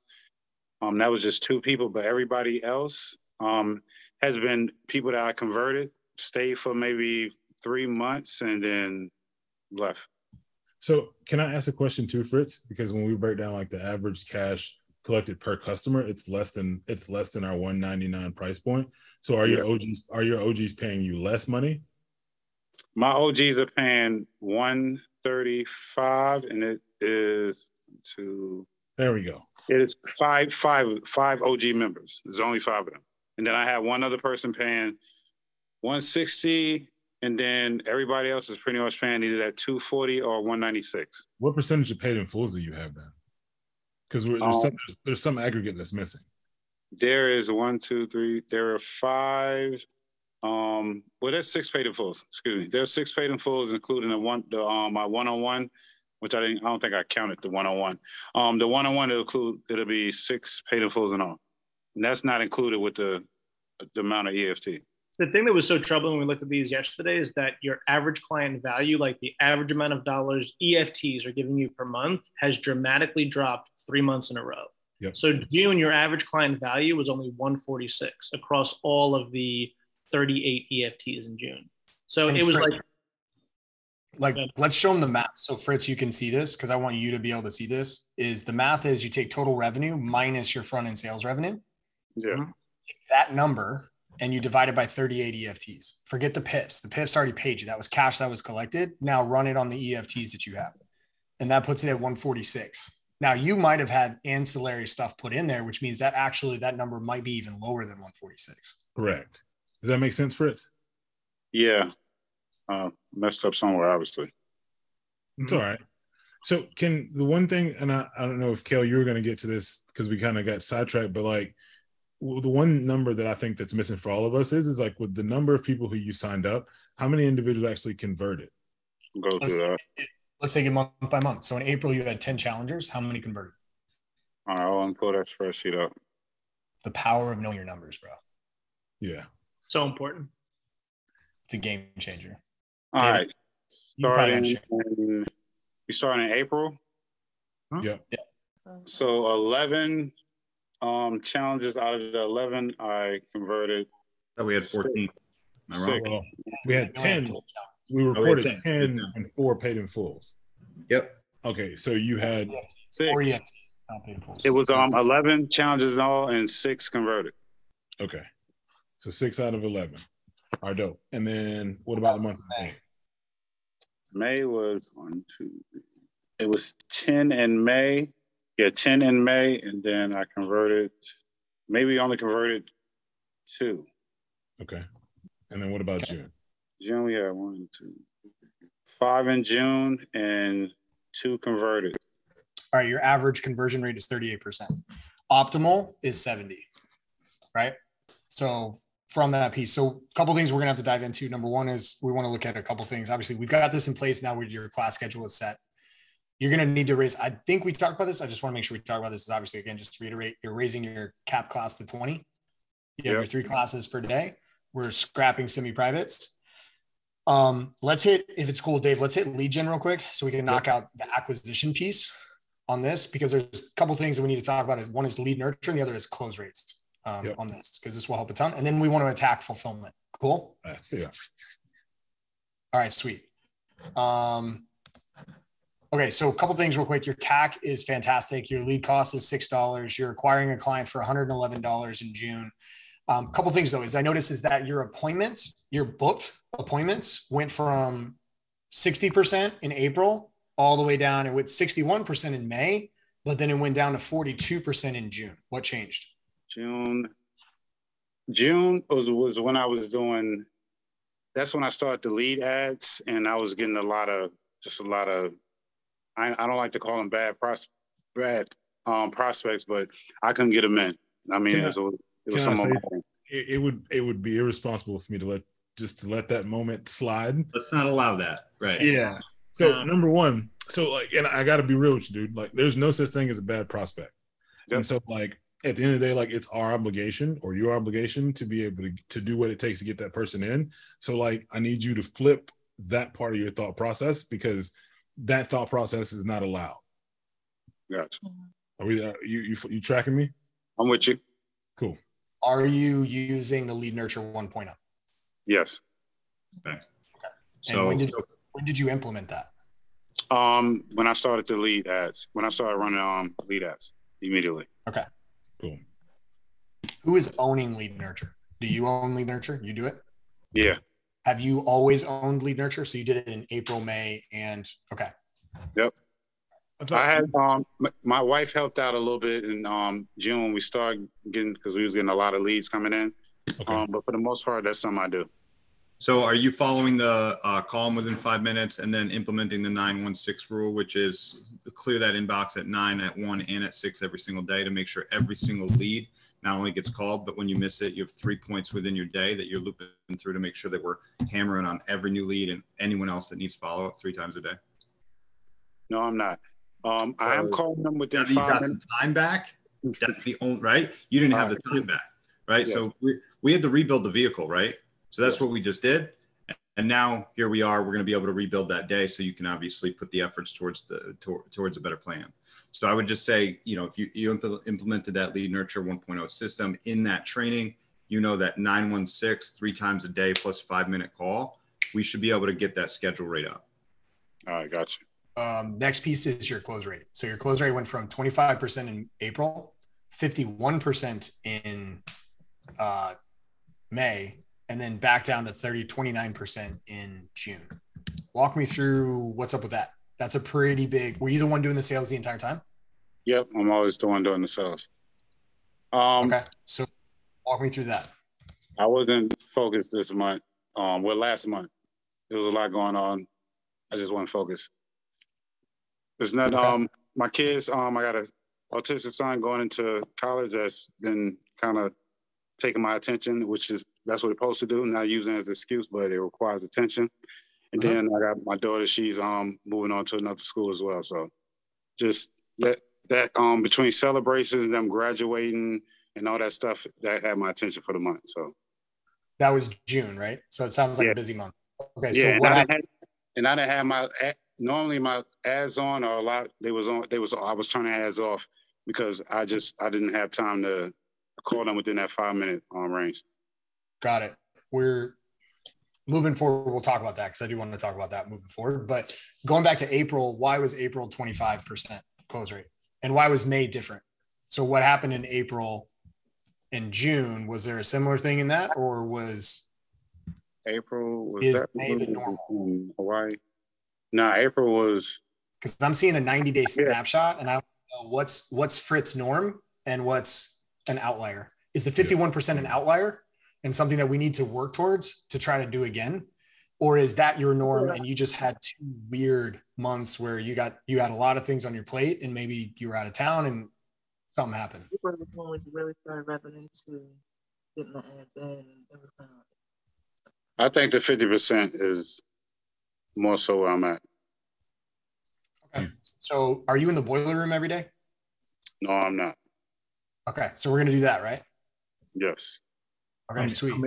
[SPEAKER 3] Um, that was just two people, but everybody else um has been people that I converted, stayed for maybe three months, and then left.
[SPEAKER 4] So can I ask a question too, Fritz? Because when we break down like the average cash collected per customer, it's less than it's less than our 199 price point. So are your OGs are your OGs paying you less money?
[SPEAKER 3] My OGs are paying one thirty five, and it is to
[SPEAKER 4] There we go.
[SPEAKER 3] it is five five five OG members. There's only five of them, and then I have one other person paying one sixty, and then everybody else is pretty much paying either that two forty or one ninety six.
[SPEAKER 4] What percentage of paid in fulls do you have then? Because there's,
[SPEAKER 3] Um,
[SPEAKER 4] some, there's some aggregate that's missing.
[SPEAKER 3] There is one, two, three. There are five. Um, well, there's six paid in fulls. Excuse me. There's six paid in fulls, including the one, the um, my one on one, which I didn't. I don't think I counted the one on one. Um, the one on one it'll include. It'll be six paid in fulls and all, and that's not included with the the amount of EFT.
[SPEAKER 7] the thing that was so troubling when we looked at these yesterday is that your average client value, like the average amount of dollars EFTs are giving you per month, has dramatically dropped three months in a row.
[SPEAKER 4] Yep.
[SPEAKER 7] So June, your average client value was only 146 across all of the 38 EFTs in June. So
[SPEAKER 2] And
[SPEAKER 7] it was
[SPEAKER 2] Fritz,
[SPEAKER 7] like
[SPEAKER 2] like
[SPEAKER 7] Yeah.
[SPEAKER 2] let's show them the math. So fritz you can see this because i want you to be able to see this is the math is you take total revenue minus your front end sales revenue.
[SPEAKER 3] Yeah. Mm-hmm.
[SPEAKER 2] that number and you divide it by 38 efts forget the PIFs the PIFs already paid you. That was cash that was collected. Now run it on the efts that you have. And that puts it at 146 now you might have had ancillary stuff put in there which means that actually that number might be even lower than 146
[SPEAKER 4] Correct. Does that make sense, Fritz?
[SPEAKER 3] Yeah. Uh, messed up somewhere, obviously.
[SPEAKER 4] It's all right. So can the one thing, and I, I don't know if Kale, you were going to get to this because we kind of got sidetracked, but like the one number that I think that's missing for all of us is is like with the number of people who you signed up, how many individuals actually converted?
[SPEAKER 3] Go through that.
[SPEAKER 2] Let's take it month by month so in april you had 10 challengers how many converted
[SPEAKER 3] All right, I'll pull that spreadsheet up.
[SPEAKER 2] the power of knowing your numbers bro
[SPEAKER 4] Yeah.
[SPEAKER 7] so important.
[SPEAKER 2] it's a game changer
[SPEAKER 3] All
[SPEAKER 2] David,
[SPEAKER 3] right.
[SPEAKER 2] You probably
[SPEAKER 3] Starting in, we start in April.
[SPEAKER 4] Yeah. Yeah.
[SPEAKER 3] So 11 um, challenges out of the 11, I converted
[SPEAKER 5] Thought we had 14. Am I wrong?
[SPEAKER 3] Six.
[SPEAKER 4] Well, we had 10. We
[SPEAKER 5] Oh, we had
[SPEAKER 4] reported
[SPEAKER 5] 10.
[SPEAKER 4] 10 and four paid in fulls.
[SPEAKER 5] Yep.
[SPEAKER 4] Okay. So you had,
[SPEAKER 3] six.
[SPEAKER 2] EFTs, not paid in full.
[SPEAKER 3] It was um 11 challenges in all and six converted.
[SPEAKER 4] okay. So six out of 11 are dope. And then what about the month of May?
[SPEAKER 3] May was one, two, three. It was 10 in May. Yeah, 10 in May, and then I converted, maybe only converted two.
[SPEAKER 4] Okay. And then what about June?
[SPEAKER 3] June, we had one, two, five in June and two converted.
[SPEAKER 2] All right, your average conversion rate is 38%. Optimal is 70, right? So from that piece, so a couple things we're gonna have to dive into. Number one is we want to look at a couple things. Obviously, we've got this in place now with your class schedule is set. You're gonna need to raise. I think we talked about this. I just want to make sure we talk about this. Is obviously again just to reiterate, you're raising your cap class to 20. You have your three classes per day. We're scrapping semi-privates. Um, let's hit, if it's cool, Dave, let's hit lead gen real quick so we can knock out the acquisition piece on this because there's a couple things that we need to talk about. One is lead nurture and the other is close rates um,
[SPEAKER 4] Yep.
[SPEAKER 2] on this because this will help a ton. And then we want to attack fulfillment. Cool.
[SPEAKER 4] That's, yeah.
[SPEAKER 2] All right, sweet. Um, okay, so a couple things real quick. Your CAC is fantastic. Your lead cost is six dollars. You're acquiring a client for one hundred and eleven dollars in June. A um, couple things though is I noticed is that your appointments, your booked appointments, went from sixty percent in April all the way down. It went sixty-one percent in May, but then it went down to forty-two percent in June. What changed?
[SPEAKER 3] June. June was was when I was doing. That's when I started the lead ads, and I was getting a lot of just a lot of. I, I don't like to call them bad pros, bad um, prospects, but I couldn't get them in. I mean,
[SPEAKER 4] I-
[SPEAKER 3] it was, it was
[SPEAKER 4] can I
[SPEAKER 3] some of
[SPEAKER 4] say-
[SPEAKER 3] my
[SPEAKER 4] It, it would it would be irresponsible for me to let just to let that moment slide.
[SPEAKER 5] Let's not allow that. Right.
[SPEAKER 4] Yeah. So
[SPEAKER 7] Yeah.
[SPEAKER 4] number one, so like, and I got to be real with you, dude. Like, there's no such thing as a bad prospect.
[SPEAKER 3] Yep.
[SPEAKER 4] And so, like, at the end of the day, like, it's our obligation or your obligation to be able to to do what it takes to get that person in. So, like, I need you to flip that part of your thought process because that thought process is not allowed.
[SPEAKER 3] Gotcha.
[SPEAKER 4] Are we? Uh, you you you tracking me?
[SPEAKER 3] I'm with you.
[SPEAKER 4] Cool.
[SPEAKER 2] Are you using the lead nurture 1.0?
[SPEAKER 3] Yes. Okay.
[SPEAKER 2] And
[SPEAKER 5] So,
[SPEAKER 2] when did when did you implement that?
[SPEAKER 3] Um, when I started the lead ads, when I started running um lead ads immediately. Okay.
[SPEAKER 4] Cool.
[SPEAKER 2] Who is owning lead nurture? Do you own lead nurture? You do it?
[SPEAKER 3] Yeah.
[SPEAKER 2] Have you always owned lead nurture? So you did it in April, May, and okay.
[SPEAKER 4] I thought,
[SPEAKER 3] I had um my wife helped out a little bit in um June. We started getting because we was getting a lot of leads coming in.
[SPEAKER 4] okay.
[SPEAKER 3] Um, but for the most part, that's something I do.
[SPEAKER 5] so are you following the uh, call 'em within five minutes and then implementing the 916 rule, which is clear that inbox at nine, at one, and at six every single day to make sure every single lead not only gets called, but when you miss it, you have three points within your day that you're looping through to make sure that we're hammering on every new lead and anyone else that needs follow up three times a day.
[SPEAKER 3] No, I'm not. Um, I am
[SPEAKER 5] Uh,
[SPEAKER 3] calling them within
[SPEAKER 5] you got some time back. That's the (laughs) only right. You didn't have the time back, right?
[SPEAKER 3] Yes.
[SPEAKER 5] So we, we had to rebuild the vehicle, right? So that's
[SPEAKER 3] Yes.
[SPEAKER 5] what we just did. And now here we are. We're going to be able to rebuild that day, so you can obviously put the efforts towards the tor- towards a better plan. So I would just say, you know, if you, you impl- implemented that lead nurture 1.0 system in that training, you know that 916 three times a day plus five minute call, we should be able to get that schedule rate up.
[SPEAKER 3] All right, got you.
[SPEAKER 2] Um, next piece is your close rate. So your close rate went from 25% in April, 51% in uh, May, and then back down to 30, 29% in June. Walk me through what's up with that. That's a pretty big. Were you the one doing the sales the entire time?
[SPEAKER 3] Yep, I'm always the one doing the sales. Um,
[SPEAKER 2] Okay. So walk me through that.
[SPEAKER 3] I wasn't focused this month. Um, well, last month there was a lot going on. I just wasn't focused. It's not.
[SPEAKER 2] Okay.
[SPEAKER 3] Um, my kids. Um, I got a autistic son going into college that's been kind of taking my attention, which is that's what it's supposed to do. Not using it as an excuse, but it requires attention. And
[SPEAKER 2] Uh-huh.
[SPEAKER 3] then I got my daughter. She's um moving on to another school as well. So just that that um between celebrations, them graduating, and all that stuff that had my attention for the month. So
[SPEAKER 2] That was June, right? So it sounds like
[SPEAKER 3] Yeah.
[SPEAKER 2] a busy month. Okay.
[SPEAKER 3] yeah,
[SPEAKER 2] So
[SPEAKER 3] and
[SPEAKER 2] what
[SPEAKER 3] I, didn't and I didn't have my normally my ads on or a lot. They was on. They was. I was turning ads off because I just I didn't have time to call them within that five minute um range.
[SPEAKER 2] Got it. We're moving forward. We'll talk about that because I do want to talk about that moving forward. But going back to April, why was April 25% close rate? And why was May different? So what happened in April and June? Was there a similar thing in that or was
[SPEAKER 3] April was
[SPEAKER 2] Is
[SPEAKER 3] that
[SPEAKER 2] May the normal?
[SPEAKER 3] in Hawaii? No, April was
[SPEAKER 2] because I'm seeing a 90 day snapshot and I don't know what's what's Fritz norm and what's an outlier. Is the 51% an outlier and something that we need to work towards to try to do again? Or is that your norm and you just had two weird months where you got you had a lot of things on your plate and maybe you were out of town and something happened?
[SPEAKER 6] When we really started revving into getting the ads in. It was kind of
[SPEAKER 3] I think the fifty percent is more so where I'm at.
[SPEAKER 2] Okay. So are you in the boiler room every day?
[SPEAKER 3] No, I'm not.
[SPEAKER 2] Okay. So we're gonna do that, right?
[SPEAKER 3] Yes.
[SPEAKER 2] Okay,
[SPEAKER 4] I'm-
[SPEAKER 2] sweet.
[SPEAKER 4] I'm-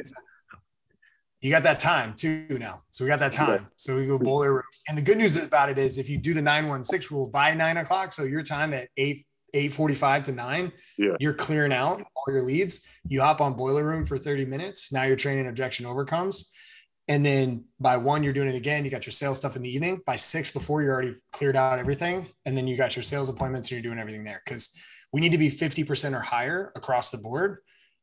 [SPEAKER 2] You got that time too now. So we got that time. So we go boiler room. And the good news about it is if you do the 916 rule by nine o'clock, so your time at eight, 845 to nine,
[SPEAKER 3] Yeah.
[SPEAKER 2] you're clearing out all your leads. You hop on boiler room for 30 minutes. Now you're training objection overcomes. And then by one, you're doing it again. You got your sales stuff in the evening. By six before you're already cleared out everything. And then you got your sales appointments and you're doing everything there. Cause we need to be 50% or higher across the board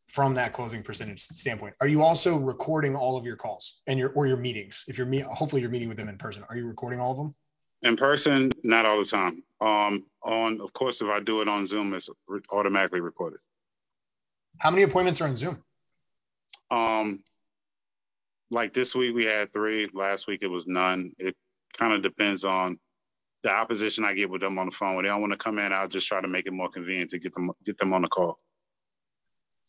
[SPEAKER 2] from that closing percentage standpoint. Are you also recording all of your calls and your or your meetings? If you're me, hopefully you're meeting with them in person. Are you recording all of them?
[SPEAKER 3] In person, not all the time. Um, on, of course, if I do it on Zoom, it's re- automatically recorded.
[SPEAKER 2] How many appointments are on Zoom?
[SPEAKER 3] Um, like this week we had three. Last week it was none. It kind of depends on the opposition I get with them on the phone. When they don't want to come in, I'll just try to make it more convenient to get them get them on the call.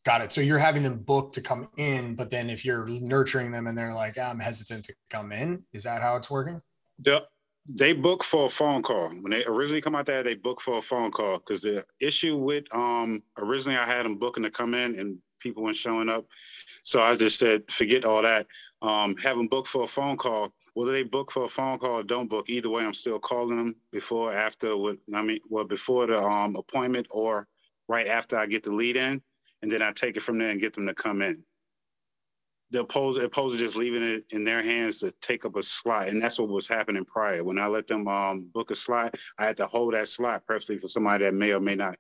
[SPEAKER 2] Got it. So you're having them booked to come in, but then if you're nurturing them and they're like, I'm hesitant to come in, is that how it's working?
[SPEAKER 3] The, they book for a phone call. When they originally come out there, they book for a phone call because the issue with um originally I had them booking to come in and people weren't showing up. So I just said, forget all that. Um, have them book for a phone call. Whether they book for a phone call or don't book, either way, I'm still calling them before, after, what I mean, well, before the um appointment or right after I get the lead in, and then I take it from there and get them to come in the opposed opposed to just leaving it in their hands to take up a slot. And that's what was happening prior. When I let them um, book a slot, I had to hold that slot perfectly for somebody that may or may not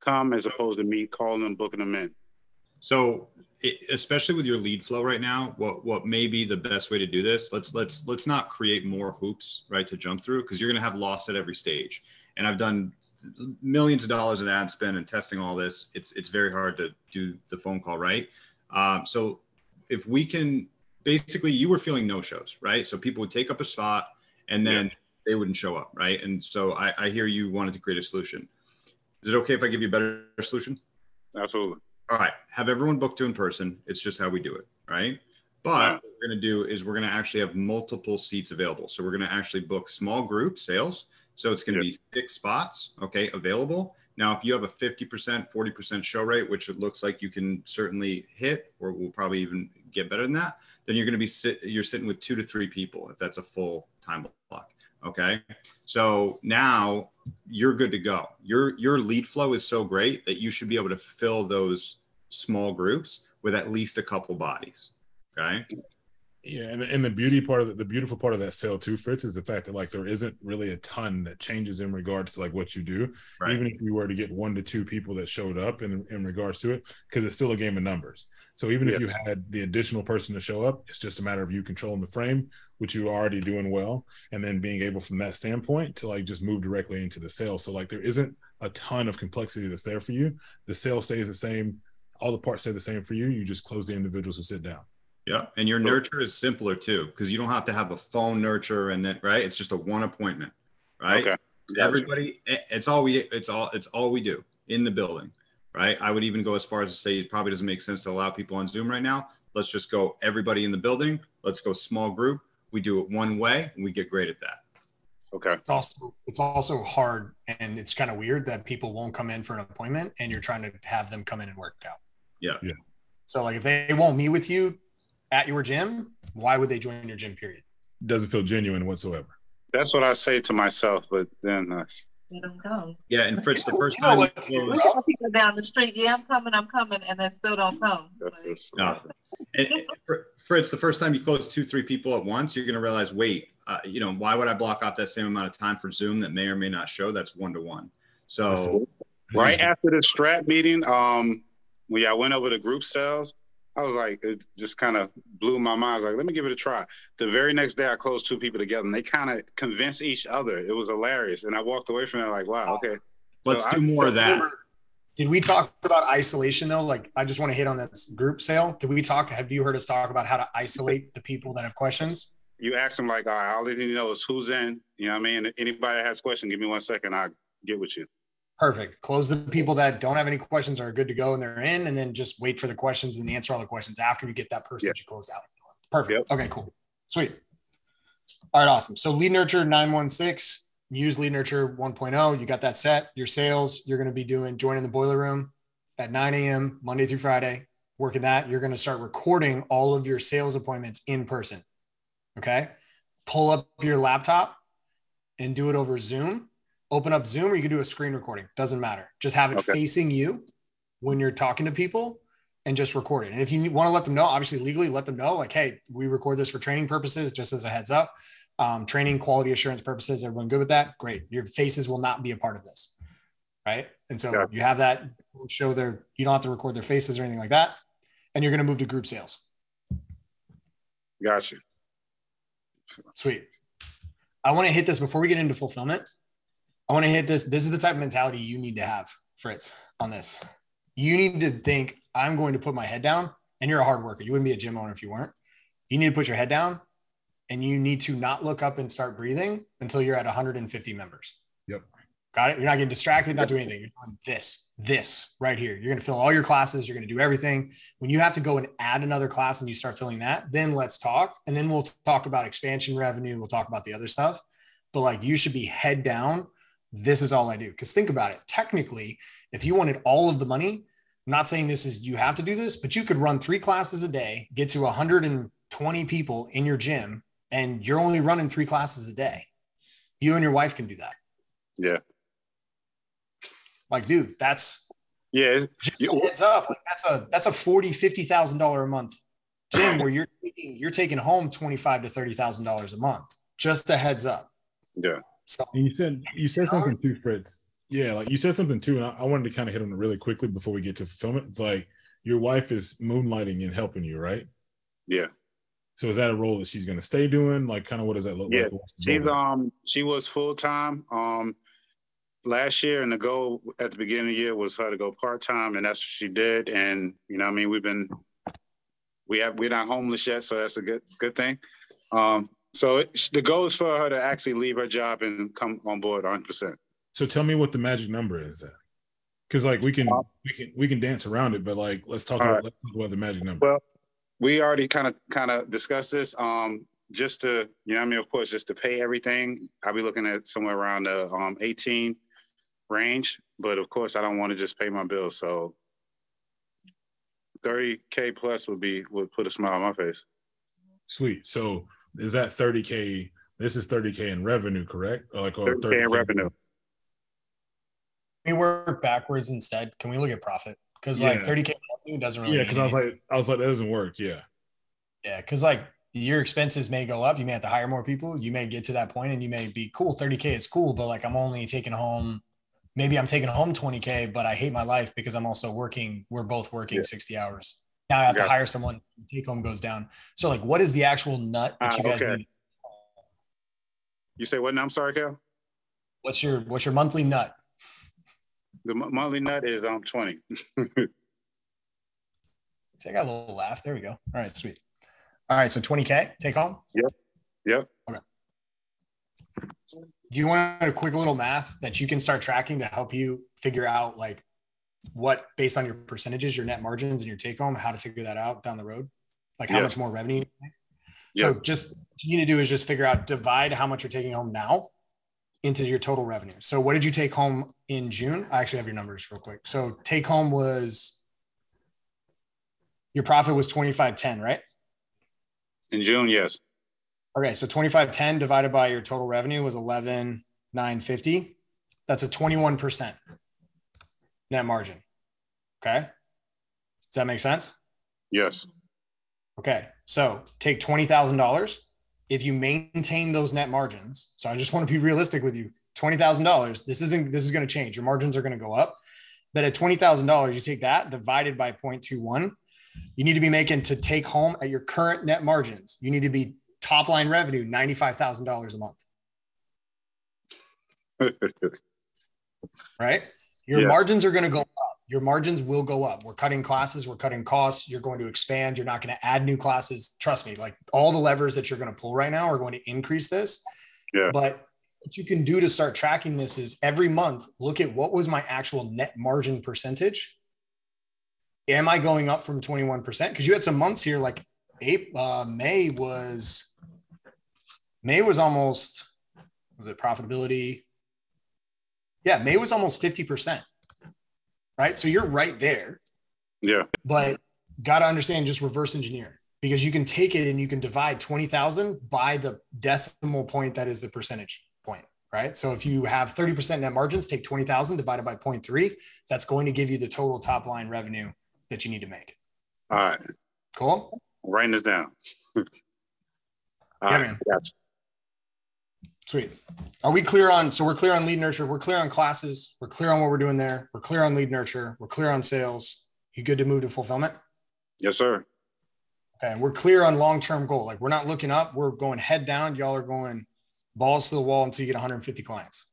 [SPEAKER 3] come, as opposed to me calling them, booking them in.
[SPEAKER 5] So, especially with your lead flow right now, what what may be the best way to do this? Let's let's let's not create more hoops, right, to jump through because you're going to have loss at every stage. And I've done millions of dollars in ad spend and testing all this. It's it's very hard to do the phone call right. Um, so if we can, basically, you were feeling no shows, right? So people would take up a spot and then they wouldn't show up, right? And so I, I hear you wanted to create a solution. Is it okay if I give you a better solution?
[SPEAKER 3] Absolutely.
[SPEAKER 5] All right, have everyone booked to in person. It's just how we do it, right? But what we're going to do is we're going to actually have multiple seats available. So we're going to actually book small group sales. So it's going to be six spots, okay, available. Now, if you have a 50%, 40% show rate, which it looks like you can certainly hit, or we'll probably even get better than that, then you're going to be sit, you're sitting with two to three people if that's a full time. Okay. So now you're good to go. Your your lead flow is so great that you should be able to fill those small groups with at least a couple bodies. Okay.
[SPEAKER 4] Yeah, and the, and the beauty part of the, the beautiful part of that sale too, Fritz, is the fact that like there isn't really a ton that changes in regards to like what you do.
[SPEAKER 5] Right.
[SPEAKER 4] Even if you were to get one to two people that showed up in in regards to it, because it's still a game of numbers. So even if you had the additional person to show up, it's just a matter of you controlling the frame, which you're already doing well, and then being able from that standpoint to like just move directly into the sale. So like there isn't a ton of complexity that's there for you. The sale stays the same, all the parts stay the same for you. You just close the individuals who sit down.
[SPEAKER 5] Yeah. And your nurture is simpler too, because you don't have to have a phone nurture and then right. It's just a one appointment. Right.
[SPEAKER 3] Okay.
[SPEAKER 5] Everybody it's all we it's all it's all we do in the building. Right. I would even go as far as to say it probably doesn't make sense to allow people on Zoom right now. Let's just go everybody in the building. Let's go small group. We do it one way and we get great at that.
[SPEAKER 3] Okay.
[SPEAKER 2] It's also it's also hard and it's kind of weird that people won't come in for an appointment and you're trying to have them come in and work out.
[SPEAKER 5] Yeah.
[SPEAKER 4] Yeah.
[SPEAKER 2] So like if they won't meet with you at your gym, why would they join your gym? Period.
[SPEAKER 4] Doesn't feel genuine whatsoever.
[SPEAKER 3] That's what I say to myself, but then uh,
[SPEAKER 6] They don't come.
[SPEAKER 5] Yeah. And Fritz, the first time
[SPEAKER 2] what to do,
[SPEAKER 5] you
[SPEAKER 6] We
[SPEAKER 2] bro.
[SPEAKER 6] people down the street. Yeah, I'm coming. I'm coming, and then still don't come. Like,
[SPEAKER 5] No. And, and Fritz, the first time you close two, three people at once, you're going to realize, wait, uh, you know, why would I block off that same amount of time for Zoom that may or may not show? That's one to one. So,
[SPEAKER 3] right after the strap meeting, um, we y'all went over the group sales, I was like, it just kind of blew my mind. I was like, let me give it a try. The very next day, I closed two people together, and they kind of convinced each other. It was hilarious, and I walked away from it like, wow, okay.
[SPEAKER 5] let's
[SPEAKER 3] So
[SPEAKER 5] do
[SPEAKER 3] I-
[SPEAKER 5] more of that.
[SPEAKER 2] Did we talk about isolation though? Like, I just want to hit on this group sale. Did we talk? Have you heard us talk about how to isolate the people that have questions?
[SPEAKER 3] You ask them like, all right, all you need to know is who's in. You know what I mean? Anybody that has questions, give me one second. I'll get with you.
[SPEAKER 2] Perfect. Close the people that don't have any questions are good to go and they're in, and then just wait for the questions and answer all the questions after you get that person
[SPEAKER 3] Yeah.
[SPEAKER 2] that you closed out. Perfect.
[SPEAKER 3] Yep.
[SPEAKER 2] Okay, cool. Sweet. All right, awesome. So lead nurture 916, use lead nurture 1.0. You got that set. Your sales, you're going to be doing joining the boiler room at 9 a.m. Monday through Friday. working that, you're going to start recording all of your sales appointments in person. Okay. Pull up your laptop and do it over Zoom. Open up Zoom or you can do a screen recording. Doesn't matter. Just have it
[SPEAKER 3] Okay.
[SPEAKER 2] facing you when you're talking to people and just record it. And if you want to let them know, obviously legally let them know, like, hey, we record this for training purposes, just as a heads up. Um, training quality assurance purposes. Everyone good with that? Great. Your faces will not be a part of this. Right. And so
[SPEAKER 3] Gotcha.
[SPEAKER 2] you have that show their, you don't have to record their faces or anything like that. And you're going to move to group sales.
[SPEAKER 3] Gotcha.
[SPEAKER 2] Sweet. I want to hit this before we get into fulfillment. I want to hit this. This is the type of mentality you need to have, Fritz, on this. You need to think, I'm going to put my head down, and you're a hard worker. You wouldn't be a gym owner if you weren't. You need to put your head down and you need to not look up and start breathing until you're at 150 members.
[SPEAKER 4] Yep.
[SPEAKER 2] Got it? You're not getting distracted, not doing anything. You're doing this, this right here. You're going to fill all your classes. You're going to do everything. When you have to go and add another class and you start filling that, then let's talk. And then we'll talk about expansion revenue. We'll talk about the other stuff. But like you should be head down. This is all I do. Because think about it. Technically, if you wanted all of the money, I'm not saying this is you have to do this, but you could run three classes a day, get to 120 people in your gym, and you're only running three classes a day. You and your wife can do that.
[SPEAKER 3] Yeah.
[SPEAKER 2] Like, dude, that's
[SPEAKER 3] Yeah.
[SPEAKER 2] just heads up. Like that's a that's a forty, fifty thousand dollar a month gym where you're taking you're taking home twenty five to thirty thousand dollars a month. Just a heads up.
[SPEAKER 3] Yeah.
[SPEAKER 2] So
[SPEAKER 4] And you said you said something too, Fritz. Yeah, like you said something too, and I, I wanted to kind of hit on it really quickly before we get to fulfillment. It's like your wife is moonlighting and helping you, right?
[SPEAKER 3] Yeah.
[SPEAKER 4] So is that a role that she's going to stay doing? Like, kind of what does that look
[SPEAKER 3] Yeah,
[SPEAKER 4] like? What's
[SPEAKER 3] She's
[SPEAKER 4] goal?
[SPEAKER 3] um she was full time um last year and the goal at the beginning of the year was her to go part time and that's what she did and you know what I mean we've been we have we're not homeless yet so that's a good good thing um so it, the goal is for her to actually leave her job and come on board 100 percent
[SPEAKER 4] So tell me what the magic number is. That because like we can we can we can dance around it, but like let's talk about
[SPEAKER 3] right.
[SPEAKER 4] let's talk about the magic number.
[SPEAKER 3] Well, we already kind of kind of discussed this. Um, just to you know, what I mean, of course, just to pay everything, I'll be looking at somewhere around the um 18 range. But of course, I don't want to just pay my bills. So 30k plus would be would put a smile on my face.
[SPEAKER 4] Sweet. So is that 30k? This is 30k in revenue, correct? Or like or
[SPEAKER 3] 30k in revenue.
[SPEAKER 2] we work backwards instead. Can we look at profit? Because like 30k revenue doesn't really
[SPEAKER 4] Yeah, because I was like, I was like, that doesn't work. Yeah.
[SPEAKER 2] Yeah, because like your expenses may go up. You may have to hire more people. You may get to that point and you may be cool. 30K is cool, but like I'm only taking home, maybe I'm taking home 20K, but I hate my life because I'm also working. We're both working
[SPEAKER 3] Yeah.
[SPEAKER 2] 60 hours. Now I have to hire someone, take home goes down. So like what is the actual nut that
[SPEAKER 3] Ah,
[SPEAKER 2] you guys
[SPEAKER 3] okay.
[SPEAKER 2] need?
[SPEAKER 3] You say what now? I'm sorry, Cal.
[SPEAKER 2] What's your what's your monthly nut?
[SPEAKER 3] The mo- monthly nut is um 20. (laughs)
[SPEAKER 2] See, I got a little laugh. There we go. All right, sweet. All right, so 20K take home.
[SPEAKER 3] Yep. Yep. Okay.
[SPEAKER 2] Do you want a quick little math that you can start tracking to help you figure out like what based on your percentages, your net margins and your take home, how to figure that out down the road? Like how
[SPEAKER 3] Yes.
[SPEAKER 2] much more revenue?
[SPEAKER 3] Yes.
[SPEAKER 2] So just you need to do is just figure out divide how much you're taking home now into your total revenue. So what did you take home in June? I actually have your numbers real quick. So take home was your profit was 2510, right?
[SPEAKER 3] In June, yes.
[SPEAKER 2] Okay, so 2510 divided by your total revenue was 11950. That's a 21% net margin. Okay? Does that make sense?
[SPEAKER 3] Yes.
[SPEAKER 2] Okay. So take $20,000 if you maintain those net margins. So I just want to be realistic with you. $20,000, this isn't this is going to change. Your margins are going to go up. But at $20,000, you take that divided by 0.21. You need to be making to take home at your current net margins. You need to be top line revenue $95,000 a month, (laughs) right? Your
[SPEAKER 3] Yes.
[SPEAKER 2] margins are going to go up. Your margins will go up. We're cutting classes, we're cutting costs. You're going to expand. You're not going to add new classes. Trust me, like all the levers that you're going to pull right now are going to increase this.
[SPEAKER 3] Yeah.
[SPEAKER 2] But what you can do to start tracking this is every month look at what was my actual net margin percentage. Am I going up from 21%? Because you had some months here like April, uh, May was May was almost was it profitability? Yeah, May was almost 50%. Right. So you're right there.
[SPEAKER 3] yeah.
[SPEAKER 2] But got to understand just reverse engineer because you can take it and you can divide 20,000 by the decimal point that is the percentage point, right? So if you have 30% net margins, take 20,000 divided by 0.3, that's going to give you the total top line revenue that you need to make.
[SPEAKER 3] All right.
[SPEAKER 2] Cool.
[SPEAKER 3] Writing this down. (laughs) All
[SPEAKER 2] Yeah,
[SPEAKER 3] right,
[SPEAKER 2] man.
[SPEAKER 3] Gotcha.
[SPEAKER 2] Sweet. Are we clear on? So we're clear on lead nurture. We're clear on classes. We're clear on what we're doing there. We're clear on lead nurture. We're clear on sales. You good to move to fulfillment?
[SPEAKER 3] Yes, sir.
[SPEAKER 2] Okay. And we're clear on long term goal. Like we're not looking up. We're going head down. Y'all are going balls to the wall until you get 150 clients.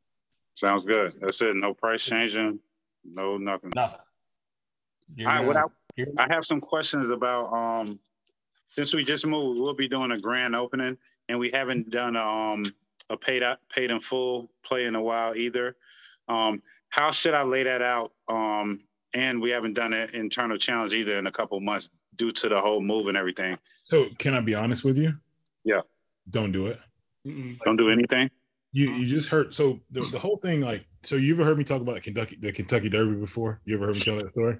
[SPEAKER 3] Sounds good. That's it. No price changing. No nothing.
[SPEAKER 2] Nothing. You're
[SPEAKER 3] All right, I, I have some questions about um since we just moved, we'll be doing a grand opening and we haven't done um a paid out paid in full play in a while either. Um how should I lay that out? Um and we haven't done an internal challenge either in a couple months due to the whole move and everything.
[SPEAKER 4] So can I be honest with you?
[SPEAKER 3] Yeah.
[SPEAKER 4] Don't do it.
[SPEAKER 7] Mm-mm.
[SPEAKER 3] Don't do anything.
[SPEAKER 4] You you just heard so the, the whole thing like so you ever heard me talk about Kentucky the Kentucky Derby before? You ever heard me tell that story?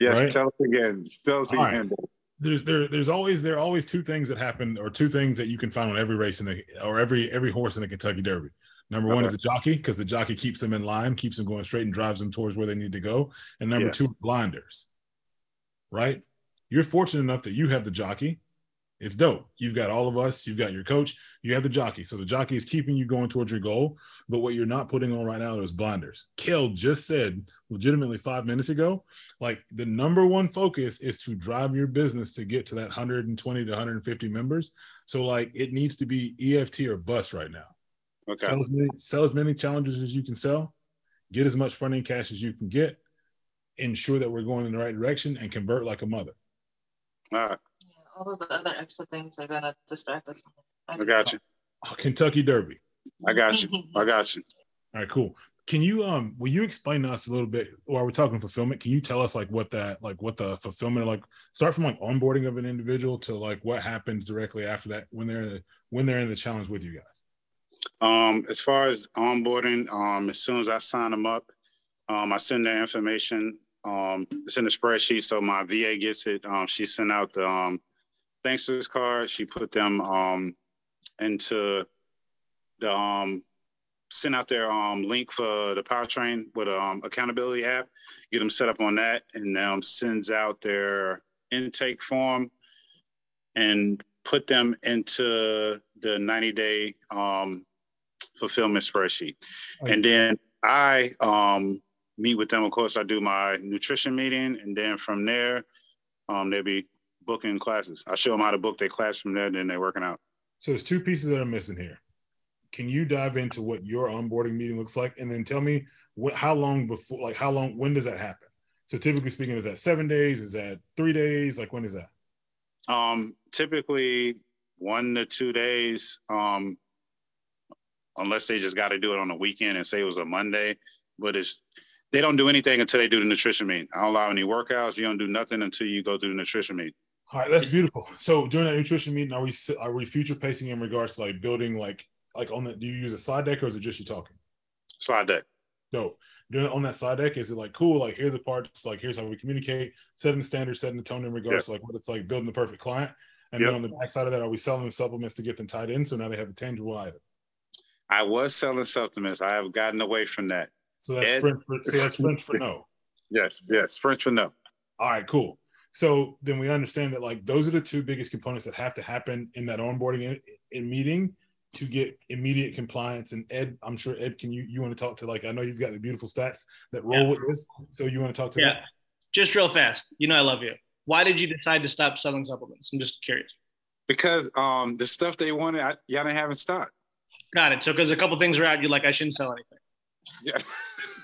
[SPEAKER 3] Yes,
[SPEAKER 4] Right.
[SPEAKER 3] tell us again. Tell us
[SPEAKER 4] All right. There's there there's always there are always two things that happen or two things that you can find on every race in the or every every horse in the Kentucky Derby. Number one
[SPEAKER 3] Okay.
[SPEAKER 4] is a jockey because the jockey keeps them in line, keeps them going straight, and drives them towards where they need to go. And number
[SPEAKER 3] Yeah.
[SPEAKER 4] two, blinders. Right? You're fortunate enough that you have the jockey. It's dope. You've got all of us. You've got your coach. You have the jockey. So the jockey is keeping you going towards your goal. But what you're not putting on right now is blinders. Kale just said, legitimately five minutes ago, like the number one focus is to drive your business to get to that 120 to 150 members. So like it needs to be EFT or bust right now.
[SPEAKER 3] Okay.
[SPEAKER 4] Sell as many sell as many challenges as you can sell, get as much front end cash as you can get, ensure that we're going in the right direction, and convert like a mother.
[SPEAKER 3] All right.
[SPEAKER 6] Yeah, All those other extra things are gonna distract us.
[SPEAKER 3] I got you.
[SPEAKER 4] Oh, Kentucky Derby.
[SPEAKER 3] I got you. I (laughs) got you.
[SPEAKER 4] All right, cool. Can you um will you explain to us a little bit while we're talking fulfillment? Can you tell us like what that like what the fulfillment like start from like onboarding of an individual to like what happens directly after that when they're when they're in the challenge with you guys?
[SPEAKER 3] Um, as far as onboarding, um, as soon as I sign them up, um, I send their information. Um, it's in the spreadsheet, so my VA gets it. Um, she sent out the um, thanks to this card. She put them um, into the um, sent out their um, link for the powertrain with a um, accountability app. Get them set up on that, and um, sends out their intake form and put them into the 90 day um, fulfillment spreadsheet. And then I um, meet with them. Of course, I do my nutrition meeting, and then from there, um, they'll be booking classes. I show them how to book their class from there, and then they're working out.
[SPEAKER 4] So there's two pieces that are missing here. Can you dive into what your onboarding meeting looks like, and then tell me what how long before like how long when does that happen? So typically speaking, is that seven days? Is that three days? Like when is that?
[SPEAKER 3] Um, typically one to two days, um, unless they just got to do it on a weekend and say it was a Monday. But it's they don't do anything until they do the nutrition meet. I don't allow any workouts. You don't do nothing until you go through the nutrition meeting.
[SPEAKER 4] All right, that's beautiful. So during that nutrition meeting, are we are we future pacing in regards to like building like like on the do you use a slide deck or is it just you talking?
[SPEAKER 3] Slide deck.
[SPEAKER 4] Dope. Doing on that slide deck, is it like cool? Like here are the parts, like here's how we communicate, setting the standard, setting the tone in regards to like what it's like building the perfect client. And then on the backside of that, are we selling them supplements to get them tied in? So now they have a tangible item.
[SPEAKER 3] I was selling supplements. I have gotten away from that.
[SPEAKER 4] So that's
[SPEAKER 3] Ed-
[SPEAKER 4] French for, so that's French for no. (laughs)
[SPEAKER 3] Yes, yes. French for no.
[SPEAKER 4] All right, cool. So then we understand that like those are the two biggest components that have to happen in that onboarding in, in meeting to get immediate compliance. And Ed, I'm sure Ed, can you you want to talk to like I know you've got the beautiful stats that roll
[SPEAKER 7] Yeah.
[SPEAKER 4] with this. So you want to talk to
[SPEAKER 7] Yeah.
[SPEAKER 4] that?
[SPEAKER 7] Just real fast. You know, I love you. Why did you decide to stop selling supplements? I'm just curious.
[SPEAKER 3] Because um the stuff they wanted, I, y'all didn't have in stock.
[SPEAKER 7] Got it. So, because a couple things are out, you're like, I shouldn't sell anything.
[SPEAKER 3] Yeah.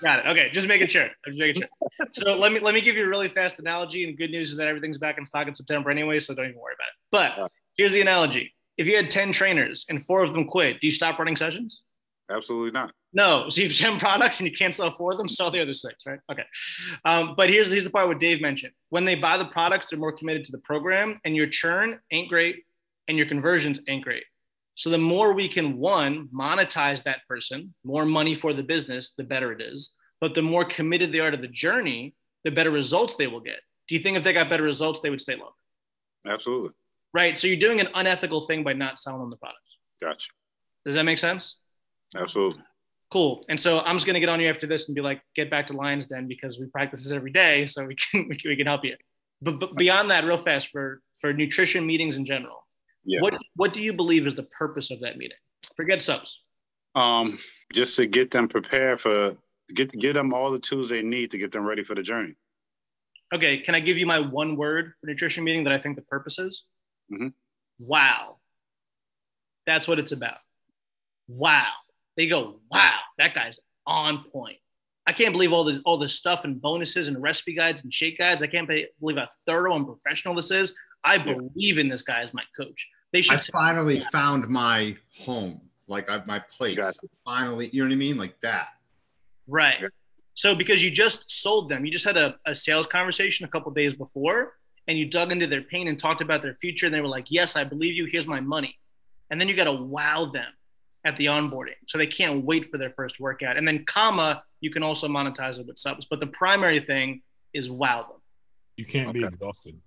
[SPEAKER 7] Got it. Okay, just making sure. I'm just making sure. So let me let me give you a really fast analogy. And good news is that everything's back in stock in September anyway, so don't even worry about it. But here's the analogy: if you had ten trainers and four of them quit, do you stop running sessions?
[SPEAKER 3] Absolutely not.
[SPEAKER 7] No. So you have 10 (laughs) products and you can't sell four of them, sell the other six, right? Okay. Um, but here's, here's the part what Dave mentioned. When they buy the products, they're more committed to the program and your churn ain't great and your conversions ain't great. So the more we can, one, monetize that person, more money for the business, the better it is. But the more committed they are to the journey, the better results they will get. Do you think if they got better results, they would stay longer?
[SPEAKER 3] Absolutely.
[SPEAKER 7] Right. So you're doing an unethical thing by not selling them the product.
[SPEAKER 3] Gotcha.
[SPEAKER 7] Does that make sense?
[SPEAKER 3] Absolutely.
[SPEAKER 7] Cool. And so I'm just going to get on you after this and be like, get back to Lions Den because we practice this every day, so we can (laughs) we can, we can help you. But, but beyond that, real fast for for nutrition meetings in general,
[SPEAKER 3] Yeah.
[SPEAKER 7] what what do you believe is the purpose of that meeting? Forget subs.
[SPEAKER 3] Um, just to get them prepared for get get them all the tools they need to get them ready for the journey.
[SPEAKER 7] Okay, can I give you my one word for nutrition meeting that I think the purpose is?
[SPEAKER 3] Mhm.
[SPEAKER 7] Wow. That's what it's about. Wow. They go, wow, that guy's on point. I can't believe all the all the stuff and bonuses and recipe guides and shake guides. I can't believe how thorough and professional this is. I believe in this guy as my coach. They
[SPEAKER 5] I
[SPEAKER 7] should
[SPEAKER 5] finally found my home, like I, my place.
[SPEAKER 3] Gotcha.
[SPEAKER 5] Finally, you know what I mean, like that.
[SPEAKER 7] Right.
[SPEAKER 3] Yeah.
[SPEAKER 7] So because you just sold them, you just had a, a sales conversation a couple days before and you dug into their pain and talked about their future. And they were like, yes, I believe you. Here's my money. And then you got to wow them at the onboarding. So they can't wait for their first workout. And then comma, you can also monetize it with subs. But the primary thing is wow them.
[SPEAKER 4] You can't be exhausted.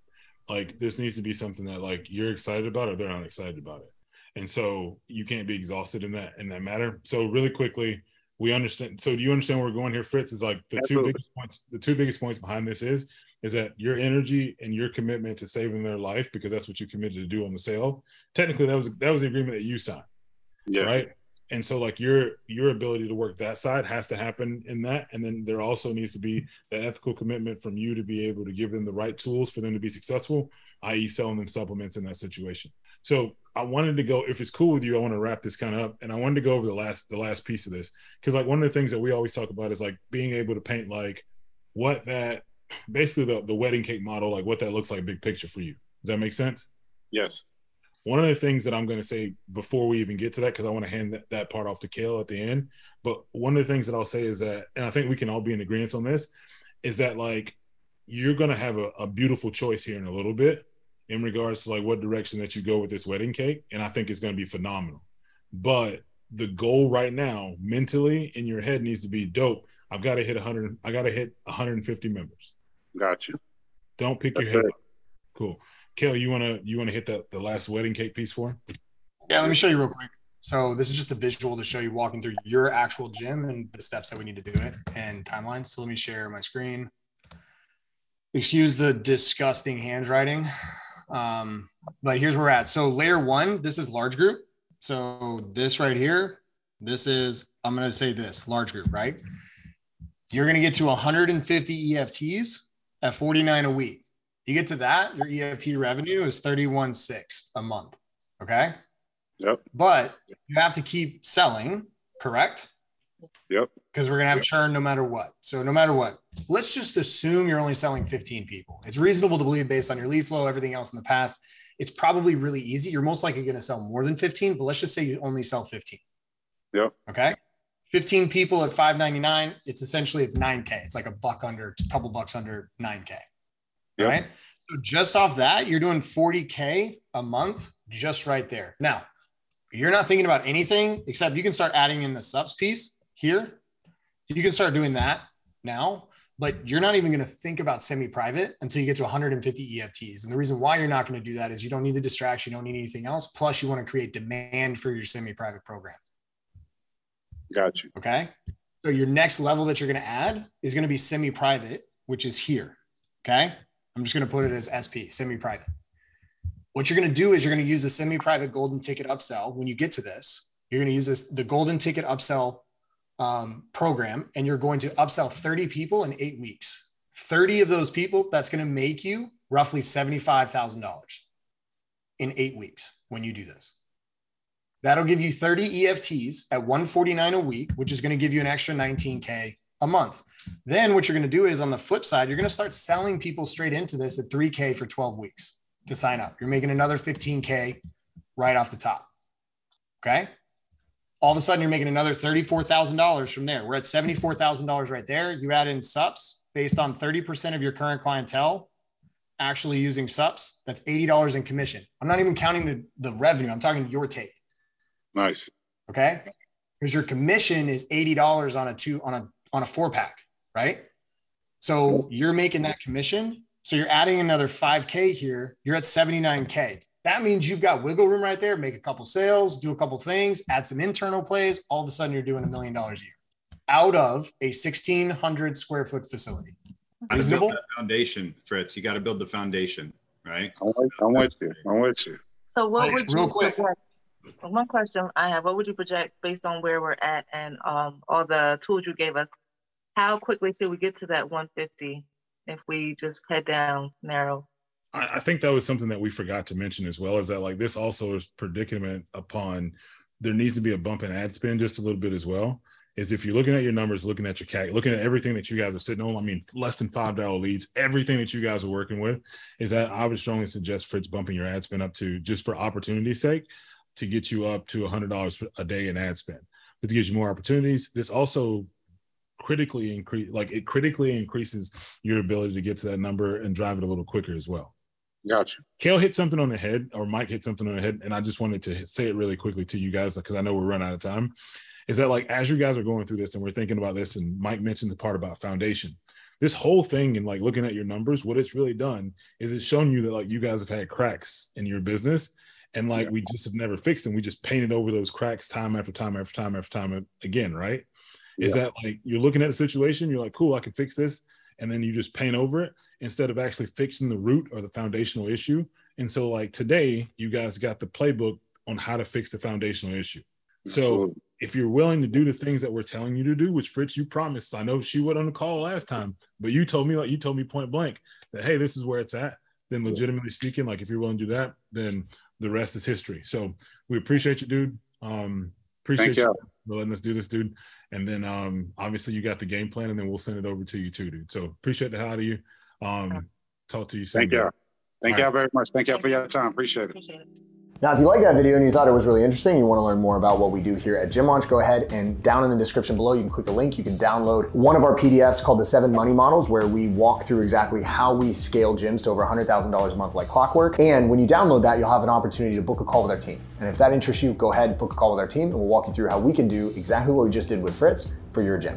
[SPEAKER 4] Like this needs to be something that like you're excited about or they're not excited about it. And so you can't be exhausted in that in that matter. So really quickly, we understand. So do you understand where we're going here, Fritz? Is like the
[SPEAKER 3] Absolutely.
[SPEAKER 4] two biggest points. The two biggest points behind this is is that your energy and your commitment to saving their life because that's what you committed to do on the sale. Technically, that was that was the agreement that you signed
[SPEAKER 3] Yeah.
[SPEAKER 4] right and so like your your ability to work that side has to happen in that. And then there also needs to be that ethical commitment from you to be able to give them the right tools for them to be successful i.e selling them supplements in that situation. So i wanted to go if it's cool with you i want to wrap this kind of up. And i wanted to go over the last the last piece of this. Because like one of the things that we always talk about is like being able to paint like what that basically the, the wedding cake model like what that looks like big picture for you. Does that make sense?
[SPEAKER 3] Yes.
[SPEAKER 4] One of the things that I'm going to say before we even get to that, because I want to hand that, that part off to Kale at the end. But one of the things that I'll say is that, and I think we can all be in agreement on this, is that like you're going to have a, a beautiful choice here in a little bit in regards to like what direction that you go with this wedding cake. And I think it's going to be phenomenal. But the goal right now, mentally in your head, needs to be dope. I've got to hit 100. I got to hit 150 members.
[SPEAKER 3] Got you.
[SPEAKER 4] Don't pick
[SPEAKER 3] That's
[SPEAKER 4] your head
[SPEAKER 3] it.
[SPEAKER 4] up. Cool. Kale, you wanna you wanna hit the the last wedding cake piece for him?
[SPEAKER 2] Yeah, let me show you real quick. So this is just a visual to show you walking through your actual gym and the steps that we need to do it and timelines. So let me share my screen. Excuse the disgusting handwriting. Um, but here's where we're at. So layer one, this is large group. So this right here, this is, I'm going to say this large group, right? You're going to get to 150 EFTs at 49 a week. You get to that, your EFT revenue is 31.6 a month. Okay.
[SPEAKER 3] Yep.
[SPEAKER 2] But you have to keep selling, correct?
[SPEAKER 3] Yep.
[SPEAKER 2] Because we're going to have churn no matter what. So, no matter what, let's just assume you're only selling 15 people. It's reasonable to believe based on your lead flow, everything else in the past. It's probably really easy. You're most likely going to sell more than 15, but let's just say you only sell 15.
[SPEAKER 3] Yep.
[SPEAKER 2] Okay. 15 people at 599. It's essentially it's 9K. It's like a buck under, a couple bucks under 9K.
[SPEAKER 3] Yep.
[SPEAKER 2] Right. So just off that, you're doing 40K a month just right there. Now, you're not thinking about anything except you can start adding in the subs piece here. You can start doing that now, but you're not even going to think about semi private until you get to 150 EFTs. And the reason why you're not going to do that is you don't need the distraction, you don't need anything else. Plus, you want to create demand for your semi private program.
[SPEAKER 3] Got you.
[SPEAKER 2] Okay. So your next level that you're going to add is going to be semi private, which is here. Okay. I'm just going to put it as SP, semi private. What you're going to do is you're going to use the semi private golden ticket upsell. When you get to this, you're going to use this, the golden ticket upsell um, program, and you're going to upsell 30 people in eight weeks. 30 of those people, that's going to make you roughly $75,000 in eight weeks when you do this. That'll give you 30 EFTs at 149 a week, which is going to give you an extra 19K a month. Then what you're going to do is on the flip side, you're going to start selling people straight into this at 3K for 12 weeks to sign up. You're making another 15K right off the top. Okay. All of a sudden, you're making another $34,000 from there. We're at $74,000 right there. You add in subs based on 30% of your current clientele actually using subs. That's $80 in commission. I'm not even counting the, the revenue, I'm talking your take.
[SPEAKER 3] Nice.
[SPEAKER 2] So you're making that commission. So you're adding another 5K here. You're at 79K. That means you've got wiggle room right there. Make a couple sales, do a couple things, add some internal plays. All of a sudden, you're doing a million dollars a year out of a 1,600 square foot facility.
[SPEAKER 5] Gotta build
[SPEAKER 2] Reasonable?
[SPEAKER 5] that foundation, Fritz. You got to build the foundation, right?
[SPEAKER 3] I'm with, I'm with you. I'm with you.
[SPEAKER 6] So what
[SPEAKER 2] Right,
[SPEAKER 6] would
[SPEAKER 2] real
[SPEAKER 6] you
[SPEAKER 2] quick.
[SPEAKER 6] project? One question I have, what would you project based on where we're at and um all the tools you gave us? How quickly should we get to that one fifty if we just head down narrow?
[SPEAKER 4] I, I think that was something that we forgot to mention as well. Is that like this also is predicament upon there needs to be a bump in ad spend just a little bit as well. Is if you're looking at your numbers, looking at your CAC, looking at everything that you guys are sitting on. I mean, less than five dollar leads, everything that you guys are working with, is that I would strongly suggest Fritz bumping your ad spend up to just for opportunity's sake to get you up to a hundred dollars a day in ad spend. This gives you more opportunities. This also critically increase like it critically increases your ability to get to that number and drive it a little quicker as well.
[SPEAKER 3] Gotcha.
[SPEAKER 4] Kale hit something on the head, or Mike hit something on the head, and I just wanted to say it really quickly to you guys because I know we're running out of time. Is that like as you guys are going through this and we're thinking about this, and Mike mentioned the part about foundation. This whole thing and like looking at your numbers, what it's really done is it's shown you that like you guys have had cracks in your business, and like we just have never fixed them. We just painted over those cracks time after time after time after time again, right? Is that like you're looking at a situation, you're like, cool, I can fix this, and then you just paint over it instead of actually fixing the root or the foundational issue. And so, like today, you guys got the playbook on how to fix the foundational issue. So,
[SPEAKER 3] Absolutely.
[SPEAKER 4] if you're willing to do the things that we're telling you to do, which Fritz, you promised, I know she went on the call last time, but you told me, like, you told me point blank that, hey, this is where it's at. Then, legitimately speaking, like, if you're willing to do that, then the rest is history. So, we appreciate you, dude. Um, appreciate
[SPEAKER 3] Thank
[SPEAKER 4] you
[SPEAKER 3] you.
[SPEAKER 4] for letting us do this, dude. And then, um, obviously, you got the game plan, and then we'll send it over to you, too, dude. So, appreciate the hell out of you. Um, talk to you soon.
[SPEAKER 3] Thank y'all. Thank
[SPEAKER 4] All
[SPEAKER 3] y'all very much. Thank y'all for your time. Appreciate it.
[SPEAKER 6] Appreciate it.
[SPEAKER 1] Now, if you like that video and you thought it was really interesting, you want to learn more about what we do here at Gym Launch, go ahead and down in the description below, you can click the link. You can download one of our PDFs called the Seven Money Models, where we walk through exactly how we scale gyms to over $100,000 a month like clockwork. And when you download that, you'll have an opportunity to book a call with our team. And if that interests you, go ahead and book a call with our team, and we'll walk you through how we can do exactly what we just did with Fritz for your gym.